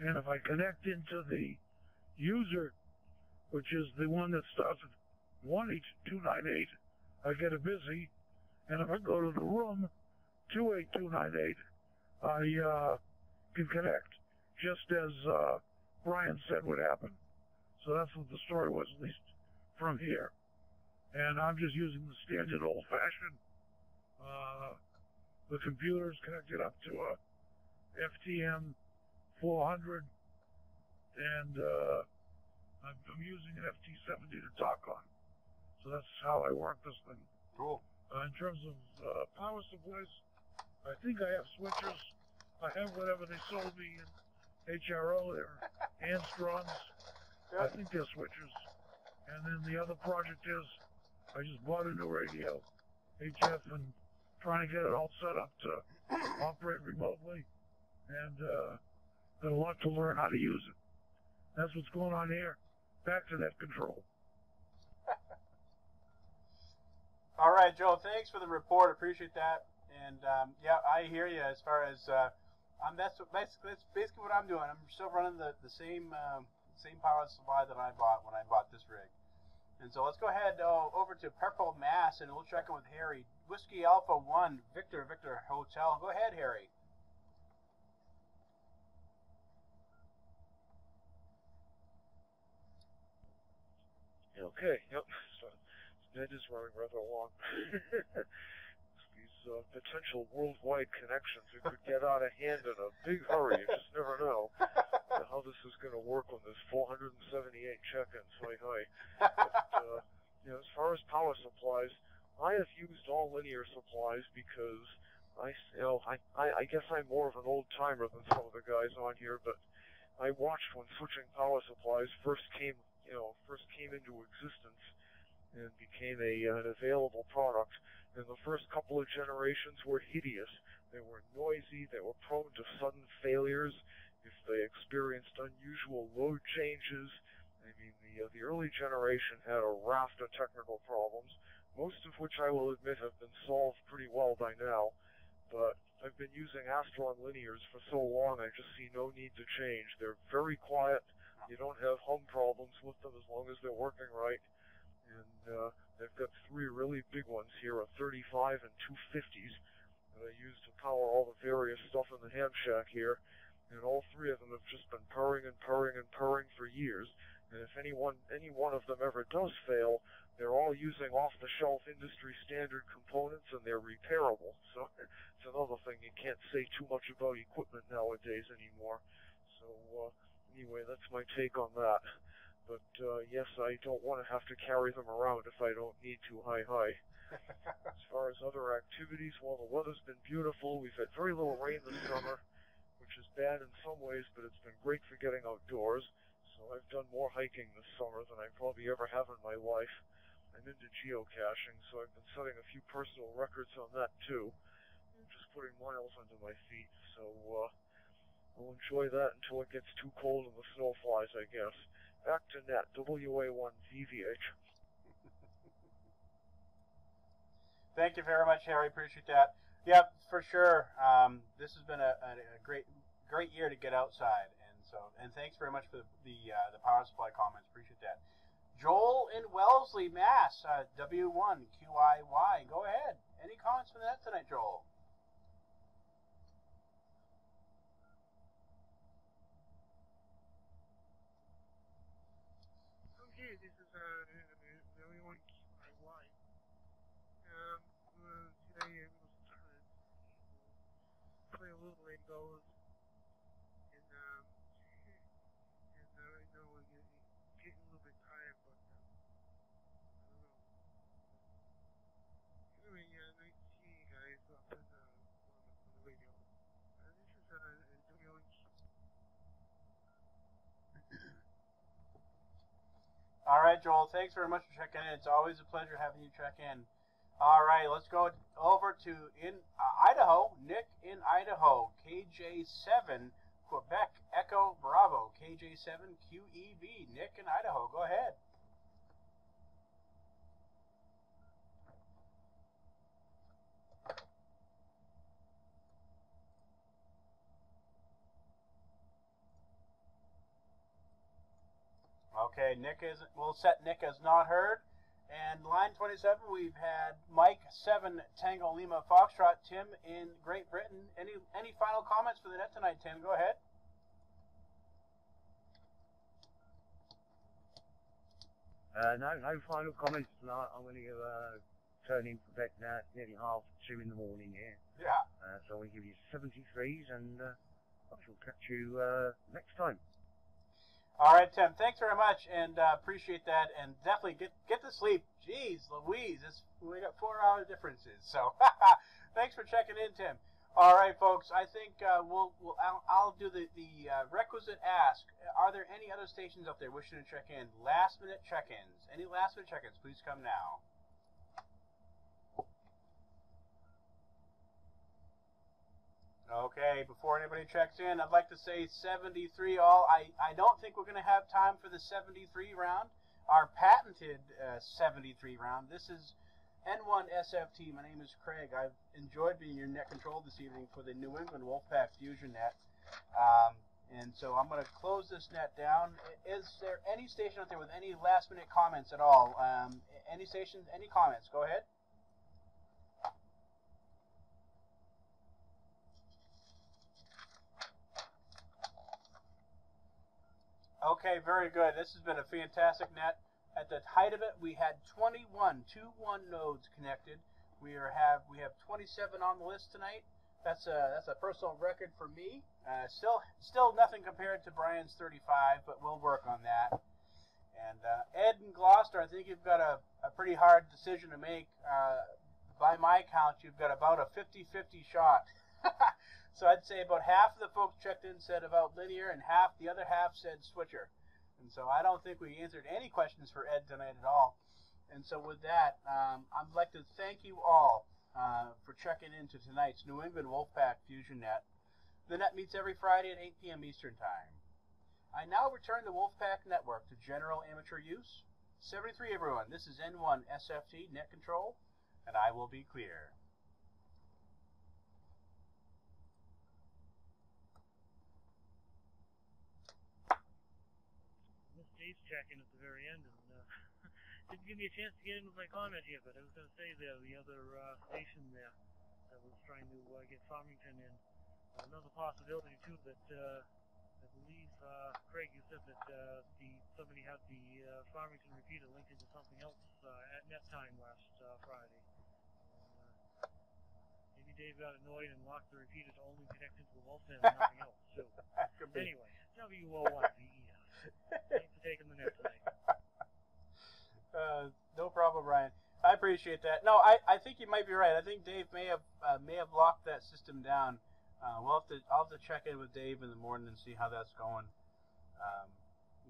Speaker 14: And if I connect into the user, which is the one that starts at 18298, I get a busy. And if I go to the room, 28298, I uh, can connect, just as uh, Brian said would happen. So that's what the story was, at least from here. And I'm just using the standard old fashioned. Uh, the is connected up to a FTM 400, and uh, I'm, I'm using an FT70 to talk on. So that's how I work this thing.
Speaker 1: Cool.
Speaker 14: Uh, in terms of uh, power supplies, I think I have switches. I have whatever they sold me in HRO. They're Astrons. I think they're switches. And then the other project is I just bought a new radio, HF, and trying to get it all set up to operate remotely. And uh, got a lot to learn how to use it. That's what's going on here. Back to net control.
Speaker 1: All right, Joe. Thanks for the report. Appreciate that. And um, yeah, I hear you as far as uh, um, that's basically that's basically what I'm doing. I'm still running the the same um, same power supply that I bought when I bought this rig. And so let's go ahead uh, over to Pepperell Mass and we'll check in with Harry. Whiskey Alpha One, Victor Victor Hotel. Go ahead, Harry.
Speaker 3: Okay, yep. So that is running rather long. These uh, potential worldwide connections that could get out of hand in a big hurry. You just never know how this is going to work on this 478 check-ins. Hi, hi. But, uh, you know, as far as
Speaker 15: far as power supplies, I have used all linear supplies because I, you know, I, I, I guess I'm more of an old timer than some of the guys on here, but I watched when switching power supplies first came, you know, first came into existence and became a an available product. And the first couple of generations were hideous. They were noisy. They were prone to sudden failures if they experienced unusual load changes. I mean, the uh, the early generation had a raft of technical problems, most of which I will admit have been solved pretty well by now. But I've been using Astron linears for so long, I just see no need to change. They're very quiet. You don't have hum problems with them as long as they're working right. And uh, they've got three really big ones here, a 35 and two 50s that I use to power all the various stuff in the ham shack here. And all three of them have just been purring and purring and purring for years. And if any one, any one of them ever does fail, they're all using off-the-shelf industry standard components and they're repairable. So it's another thing you can't say too much about equipment nowadays anymore. So uh, anyway, that's my take on that. But uh, yes, I don't want to have to carry them around if I don't need to. Hi, hi. as far as other activities, well, the weather's been beautiful. We've had very little rain this summer, which is bad in some ways, but it's been great for getting outdoors. So I've done more hiking this summer than I probably ever have in my life. I'm into geocaching, so I've been setting a few personal records on that too. Just putting miles under my feet, so uh, I'll enjoy that until it gets too cold and the snow flies, I guess. Back to net, WA1VVH.
Speaker 1: Thank you very much, Harry. Appreciate that. Yep, for sure. Um, this has been a, a, a, great, great year to get outside, and so, and thanks very much for the the, uh, the power supply comments. Appreciate that. Joel in Wellesley, Mass. Uh, W1QIY. Go ahead. Any comments from that tonight, Joel?
Speaker 13: Okay, this is uh, W1QIY. Um, uh, today I'm going to play a little rainbows
Speaker 1: All right, Joel. Thanks very much for checking in. It's always a pleasure having you check in. All right, let's go over to in uh, Idaho. Nick in Idaho, KJ7 Quebec Echo Bravo, KJ7 QEV. Nick in Idaho, go ahead. Okay, Nick is. We'll set Nick as not heard. And line 27, we've had Mike 7 Tango Lima Foxtrot. Tim in Great Britain. Any any final comments for the net tonight, Tim? Go ahead.
Speaker 10: Uh, no, no final comments tonight. I'm going to uh, turn in for bed now. It's nearly half two in the morning here.
Speaker 1: Yeah.
Speaker 10: Uh, so I'll give you 73s and uh, I shall catch you uh, next time.
Speaker 1: All right, Tim. Thanks very much, and uh, appreciate that. And definitely get get to sleep. Jeez, Louise, it's, we got four hour differences. So thanks for checking in, Tim. All right, folks. I think uh, we'll, we'll I'll, I'll, do the the uh, requisite ask. Are there any other stations up there wishing to check in? Last minute check-ins. Any last minute check-ins? Please come now. Okay, before anybody checks in, I'd like to say 73 all. I, I don't think we're going to have time for the 73 round, our patented uh, 73 round. This is N1 SFT. My name is Craig. I've enjoyed being your net control this evening for the New England Wolfpack Fusion net. Um, and so I'm going to close this net down. Is there any station out there with any last minute comments at all? Um, any stations, any comments? Go ahead. Okay, very good. This has been a fantastic net. At the height of it, we had 21 2-1 nodes connected. We are have we have 27 on the list tonight. That's a that's a personal record for me. Uh, still still nothing compared to Brian's 35, but we'll work on that. And uh, Ed and Gloucester, I think you've got a, a pretty hard decision to make. Uh, by my count, you've got about a 50 50 shot. so I'd say about half of the folks checked in said about linear, and half the other half said switcher. And so I don't think we answered any questions for Ed tonight at all. And so with that, um, I'd like to thank you all uh, for checking into tonight's New England Wolfpack Fusion Net. The net meets every Friday at 8 p.m. Eastern Time. I now return the Wolfpack Network to general amateur use. 73 everyone, this is N1 SFT Net Control, and I will be clear.
Speaker 6: Miss checking at the very end, and uh, didn't give me a chance to get in with my comment here, but I was going to say there, the other uh, station there that was trying to uh, get Farmington in. Another possibility, too, that uh, I believe, uh, Craig, you said that uh, the somebody had the uh, Farmington repeater linked into something else uh, at net time last uh, Friday. Uh, maybe Dave got annoyed and locked the repeater to only connect into the Wolfman and nothing else. So, anyway, WO1VES. Taking the tonight.
Speaker 1: Uh, no problem, Brian. I appreciate that. No, I, I think you might be right. I think Dave may have uh, may have locked that system down. Uh, we'll have to I'll have to check in with Dave in the morning and see how that's going. Um,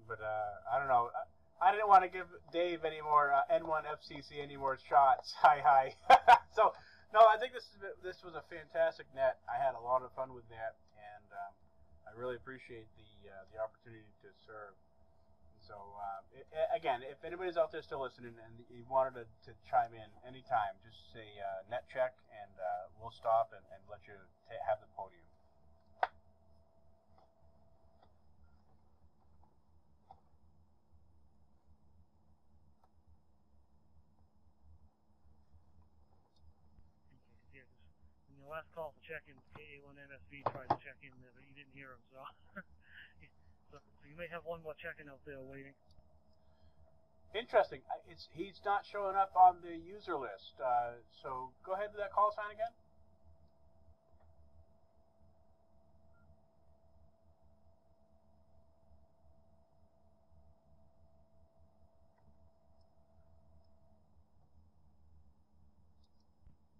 Speaker 1: but uh, I don't know. I, I didn't want to give Dave any more uh, N1 FCC any more shots. Hi hi. so no, I think this is this was a fantastic net. I had a lot of fun with that, and um, I really appreciate the uh, the opportunity to serve. So uh, i again, if anybody's out there still listening and you wanted to, to chime in anytime, just say uh, net check and uh, we'll stop and, and let you ta have the podium.
Speaker 6: Yeah, 'cause in your last call to check in, KA1MSV tried to check in but you didn't hear him, so. so, so you may have one more checking out there waiting.
Speaker 1: Interesting. It's he's not showing up on the user list. Uh, so go ahead with that call sign again.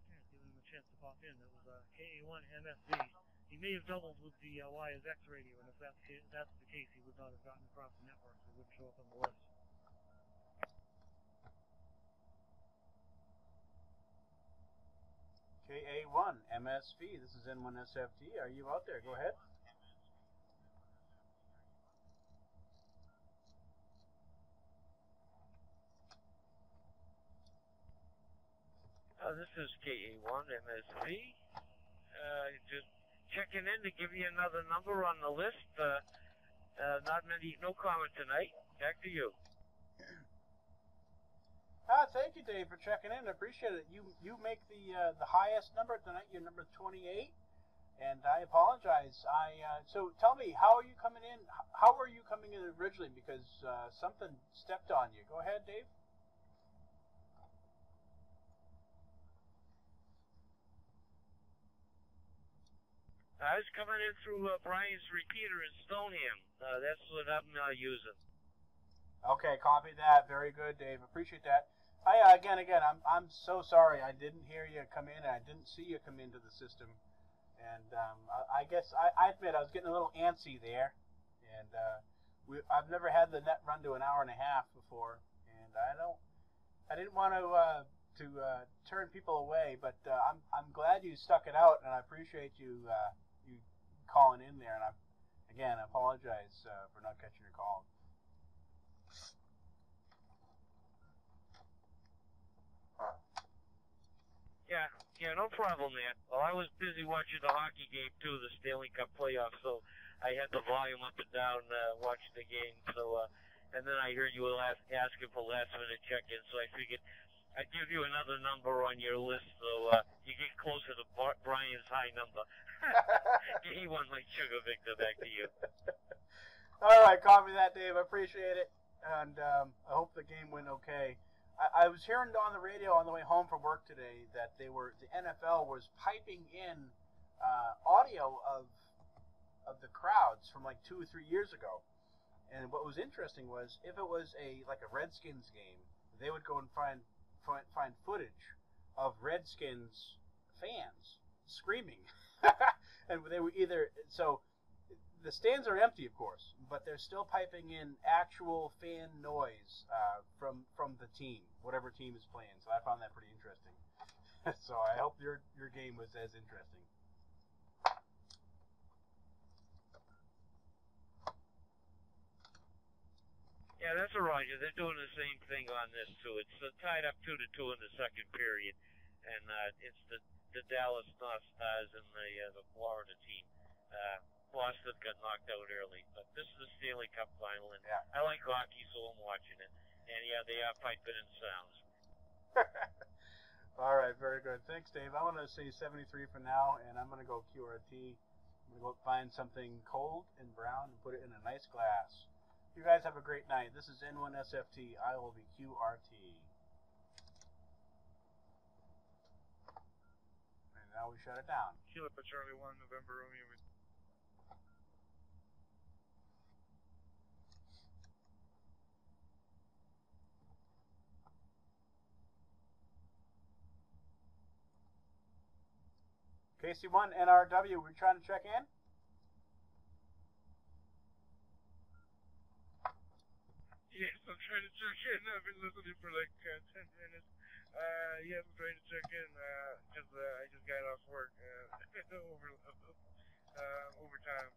Speaker 6: Yeah, giving him a chance to pop in. That was uh, KA1MSV. He may have doubled with the uh, YSX radio, and if that's, ca- that's the case, he would not have gotten across the network, so he wouldn't show up on the list.
Speaker 1: KA1 MSV. This is N1 SFT. Are you out there? Go ahead.
Speaker 7: Uh, this is KA1 MSV. Uh, just checking in to give you another number on the list. Uh, uh, not many, no comment tonight. Back to you.
Speaker 1: Ah, thank you, Dave, for checking in. I appreciate it. You you make the uh, the highest number tonight. You're number 28, and I apologize. I uh, so tell me, how are you coming in? How were you coming in originally? Because uh, something stepped on you. Go ahead, Dave.
Speaker 7: I was coming in through uh, Brian's repeater in Stoneham. Uh, that's what I'm uh, using.
Speaker 1: Okay, copy that. Very good, Dave. Appreciate that. I uh, again, again, I'm I'm so sorry. I didn't hear you come in, and I didn't see you come into the system. And um, I, I guess I, I admit I was getting a little antsy there, and uh, we, I've never had the net run to an hour and a half before, and I don't, I didn't want to uh, to uh, turn people away, but uh, I'm I'm glad you stuck it out, and I appreciate uh, you calling in there. And I, again, I apologize uh, for not catching your call.
Speaker 7: Yeah, yeah, no problem there. Well, I was busy watching the hockey game too, the Stanley Cup playoffs, so I had the volume up and down uh, watching the game. So, uh, and then I heard you were last, asking for last minute check-in, so I figured I'd give you another number on your list, so uh, you get closer to Bar- Brian's high number. He won like Sugar Victor. Back to you.
Speaker 1: All right, copy that, Dave. I appreciate it, and um, I hope the game went okay. I, I was hearing on the radio on the way home from work today that they were the NFL was piping in uh, audio of of the crowds from like two or three years ago, And what was interesting was if it was a like a Redskins game, they would go and find find, find footage of Redskins fans screaming, and they were either so the stands are empty, of course, but they're still piping in actual fan noise uh, from from the team, whatever team is playing. So I found that pretty interesting. so I hope your your game was as interesting.
Speaker 7: Yeah, that's a Roger. They're doing the same thing on this too. It's uh, tied up two to two in the second period, and uh, it's the the Dallas North Stars and the uh, the Florida team. Uh, Boston got knocked out early, but this is the Stanley Cup final, and
Speaker 1: Yeah.
Speaker 7: I like hockey, so I'm watching it. And yeah, they are piping in sounds.
Speaker 1: All right, very good. Thanks, Dave. I'm going to say 73 for now, and I'm going to go QRT. I'm going to go find something cold and brown and put it in a nice glass. You guys have a great night. This is N1SFT. I will be QRT. And now we shut it down.
Speaker 13: Kilo Charlie 1, November Romeo. with-
Speaker 1: KC1 NRW, we're trying to check in.
Speaker 13: Yes, I'm trying to check in. I've been listening for like uh, 10 minutes. Uh, yes, I'm trying to check in because uh, I just got off work uh, over uh, overtime.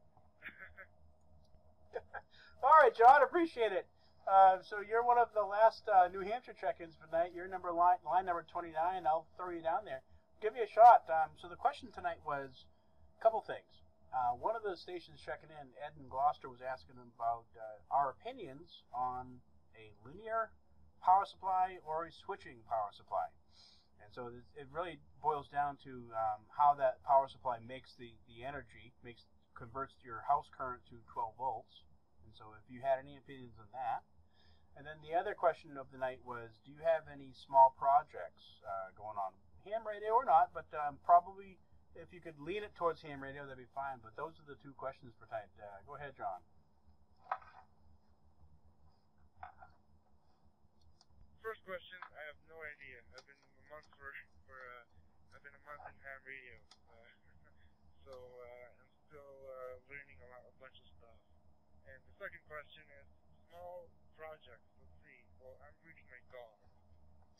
Speaker 1: All right, John, appreciate it. Uh, so you're one of the last uh, New Hampshire check-ins for tonight. You're number line, line number 29. I'll throw you down there. Give you a shot. Um, so the question tonight was a couple things. Uh, one of the stations checking in, Ed in Gloucester, was asking about uh, our opinions on a linear power supply or a switching power supply. And so it- really boils down to um, how that power supply makes the, the energy, makes converts your house current to 12 volts. And so if you had any opinions on that. And then the other question of the night was, do you have any small projects uh, going on? Ham radio or not, but um, probably if you could lean it towards ham radio, that'd be fine. But those are the two questions for tonight. Uh, go ahead, John.
Speaker 13: First question, I have no idea. I've been a month for for uh, I've been a month in ham radio, uh, so uh, I'm still uh, learning a lot, a bunch of stuff. And the second question is small projects. Let's see. Well, I'm reading my dog.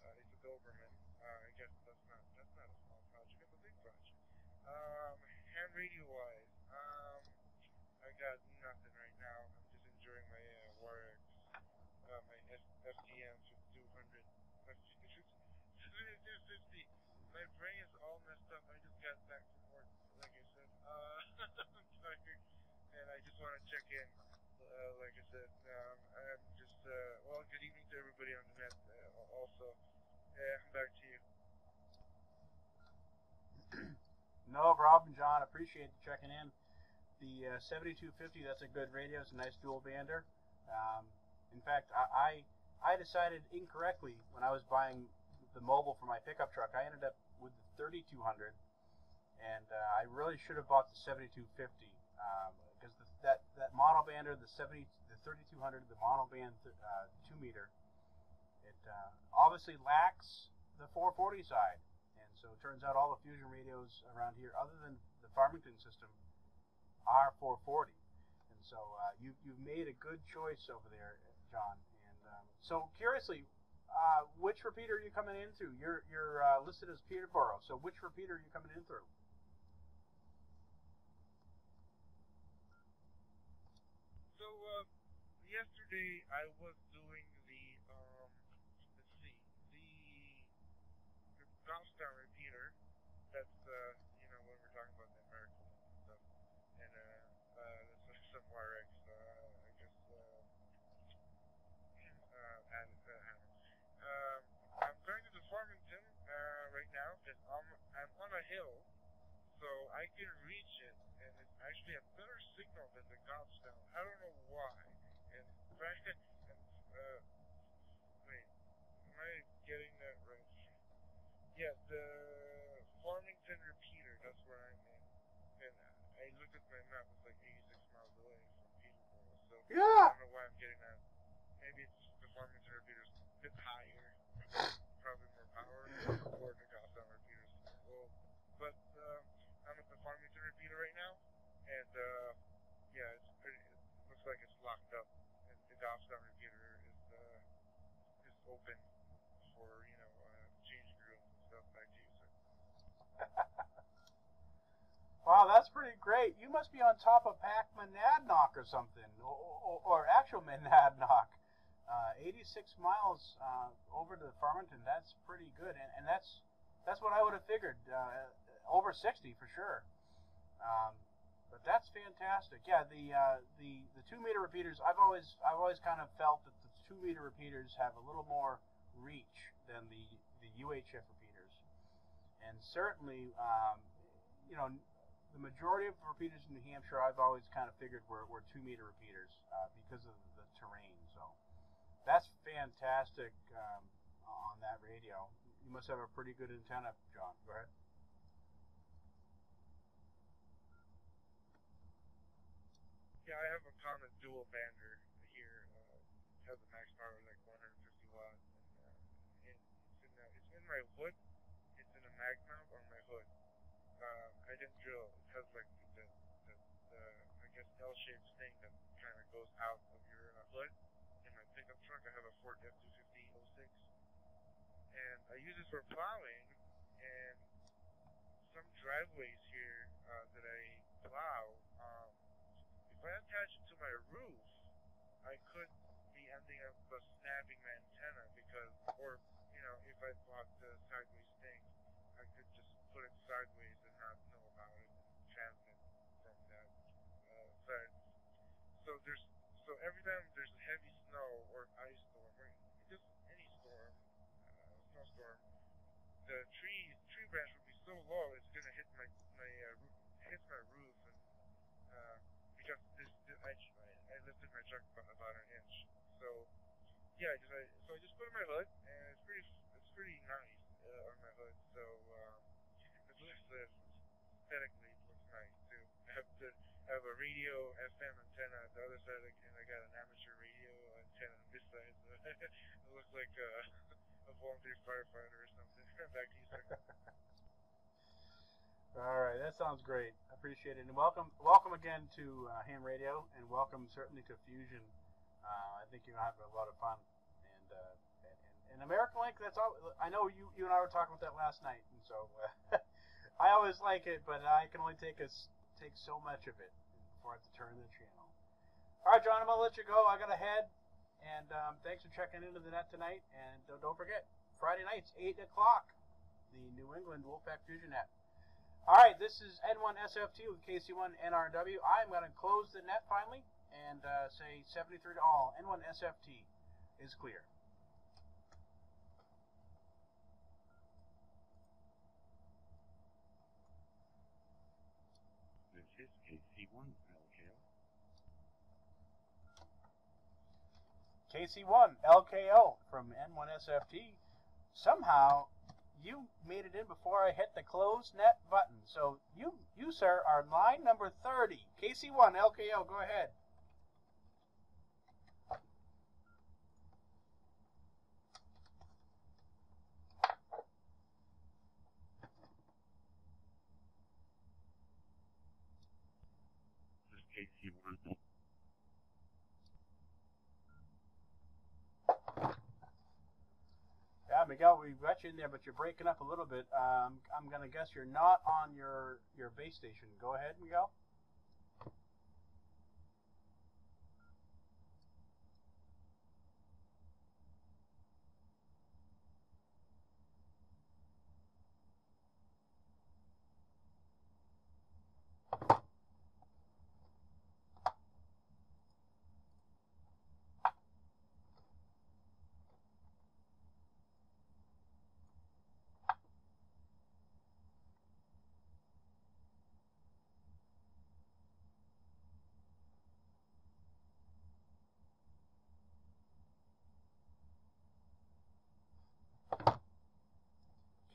Speaker 13: Uh, it's a Doberman. Uh, I guess that's not that's not a small project. It's a big project. Um, ham radio wise, um, I got nothing right now. I'm just enjoying my uh, Warx, uh, my S- FTM 200. 250. My brain is all messed up. I just got back from work, like I said. Uh, I'm tired, and I just want to check in. Uh, said, um, I'm just uh, well. Good evening to everybody on the net. Uh, also, yeah, back to you.
Speaker 1: No Rob and John. Appreciate you checking in. The uh, 7250, that's a good radio. It's a nice dual bander. Um, in fact, I, I I decided incorrectly when I was buying the mobile for my pickup truck. I ended up with the 3200, and uh, I really should have bought the 7250 because the, that that mono bander, the 70, the 3200, the mono band th- uh, two meter, it uh, obviously lacks the 440 side. And so it turns out all the fusion radios around here, other than the Farmington system, are 440. And so uh, you you've made a good choice over there, John. And um, so curiously, uh, which repeater are you coming in through? You're you're uh, listed as Peterborough. So which repeater are you coming in through?
Speaker 13: So uh, yesterday I was doing the um, let's see, the the Goffstown repeater. That's uh, you know when we're talking about the American stuff, and uh, uh, that's some Wires-X. Uh, I guess uh, uh, and, uh, um, I'm going to the Farmington uh, right now because I'm I'm on a hill, so I can reach it, and it's actually a better signal than the Goffstown. I don't know why. Fact, and, uh, wait, am I getting that right? Yeah, the Farmington repeater. That's where I'm in. And I looked at my map. It's like 86 miles away from Peterborough. So So
Speaker 1: Yeah.
Speaker 13: I don't know why I'm getting that. Maybe it's just the farming repeater's a bit higher, probably more power, or the Goffstown repeaters. Well, but um, I'm at the Farmington repeater right now, and uh, yeah, it's pretty. It looks like it's locked up, the Goffstown is uh, is open for you know uh, change group and stuff to user.
Speaker 1: Wow, that's pretty great. You must be on top of Pac Monadnock or something, or, or, or actual Monadnock. Uh, 86 miles uh, over to Farmington. That's pretty good, and, and that's that's what I would have figured. Uh, over 60 for sure. Um, but that's fantastic. Yeah, the uh, the the two meter repeaters. I've always I've always kind of felt that the two meter repeaters have a little more reach than the the UHF repeaters, and certainly, um, you know, the majority of repeaters in New Hampshire, I've always kind of figured were, were two meter repeaters uh, because of the terrain. So that's fantastic um, on that radio. You must have a pretty good antenna, John. Go ahead.
Speaker 13: Yeah, I have a common dual bander here. Uh, has a max power of like 150 watts. And, uh, it, it's in the, it's in my hood. It's in a mag mount on my hood. Uh, I didn't drill. It has like the, the, the I guess L-shaped thing that kind of goes out of your uh, hood. In my pickup truck, I have a Ford F250 06, and I use it for plowing. And some driveways here uh, that I plow. If I attach it to my roof, I could be ending up uh, snapping my antenna because, or you know, if I bought the sideways thing, I could just put it sideways and not know about it and transmit from that uh, side. So there's, so every time there's a heavy snow or ice storm or just any storm, uh, snowstorm, the tree tree branch would be so low it's gonna hit my my uh, roof, hit my roof and. Uh, because this, this I, I lifted my truck about, about an inch. So yeah, just I, so I just put it on my hood, and it's pretty it's pretty nice uh, on my hood. So um, it looks uh, aesthetically it looks nice too. I have I have a radio FM antenna at the other side, and I got an amateur radio antenna on this side. So it looks like a, a volunteer firefighter or something. Back to you, sir.
Speaker 1: All right, that sounds great. I appreciate it, and welcome, welcome again to uh, Ham Radio, and welcome certainly to Fusion. Uh, I think you're gonna have a lot of fun, and uh, and, and American Link. That's all. I know you you and I were talking about that last night, and so uh, I always like it, but I can only take us take so much of it before I have to turn the channel. All right, John, I'm gonna let you go. I got to head, and um, thanks for checking into the net tonight. And don't, don't forget Friday nights, eight o'clock, the New England Wolfpack Fusion net. All right, this is N1SFT with KC1 NRW. I'm going to close the net finally and uh, say 73 to all. N1SFT is clear.
Speaker 16: This is KC1 LKO.
Speaker 1: KC1 LKO from N1SFT. Somehow you made it in before I hit the close net button. So you, you sir, are line number 30. KC1 LKO, go ahead.
Speaker 16: This is KC1
Speaker 1: Yeah, Miguel, we got you in there, but you're breaking up a little bit. Um, I'm gonna guess you're not on your your base station. Go ahead, Miguel.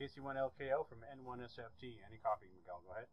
Speaker 1: KC1 LKO from N1SFT. Any copy, Miguel? Go ahead.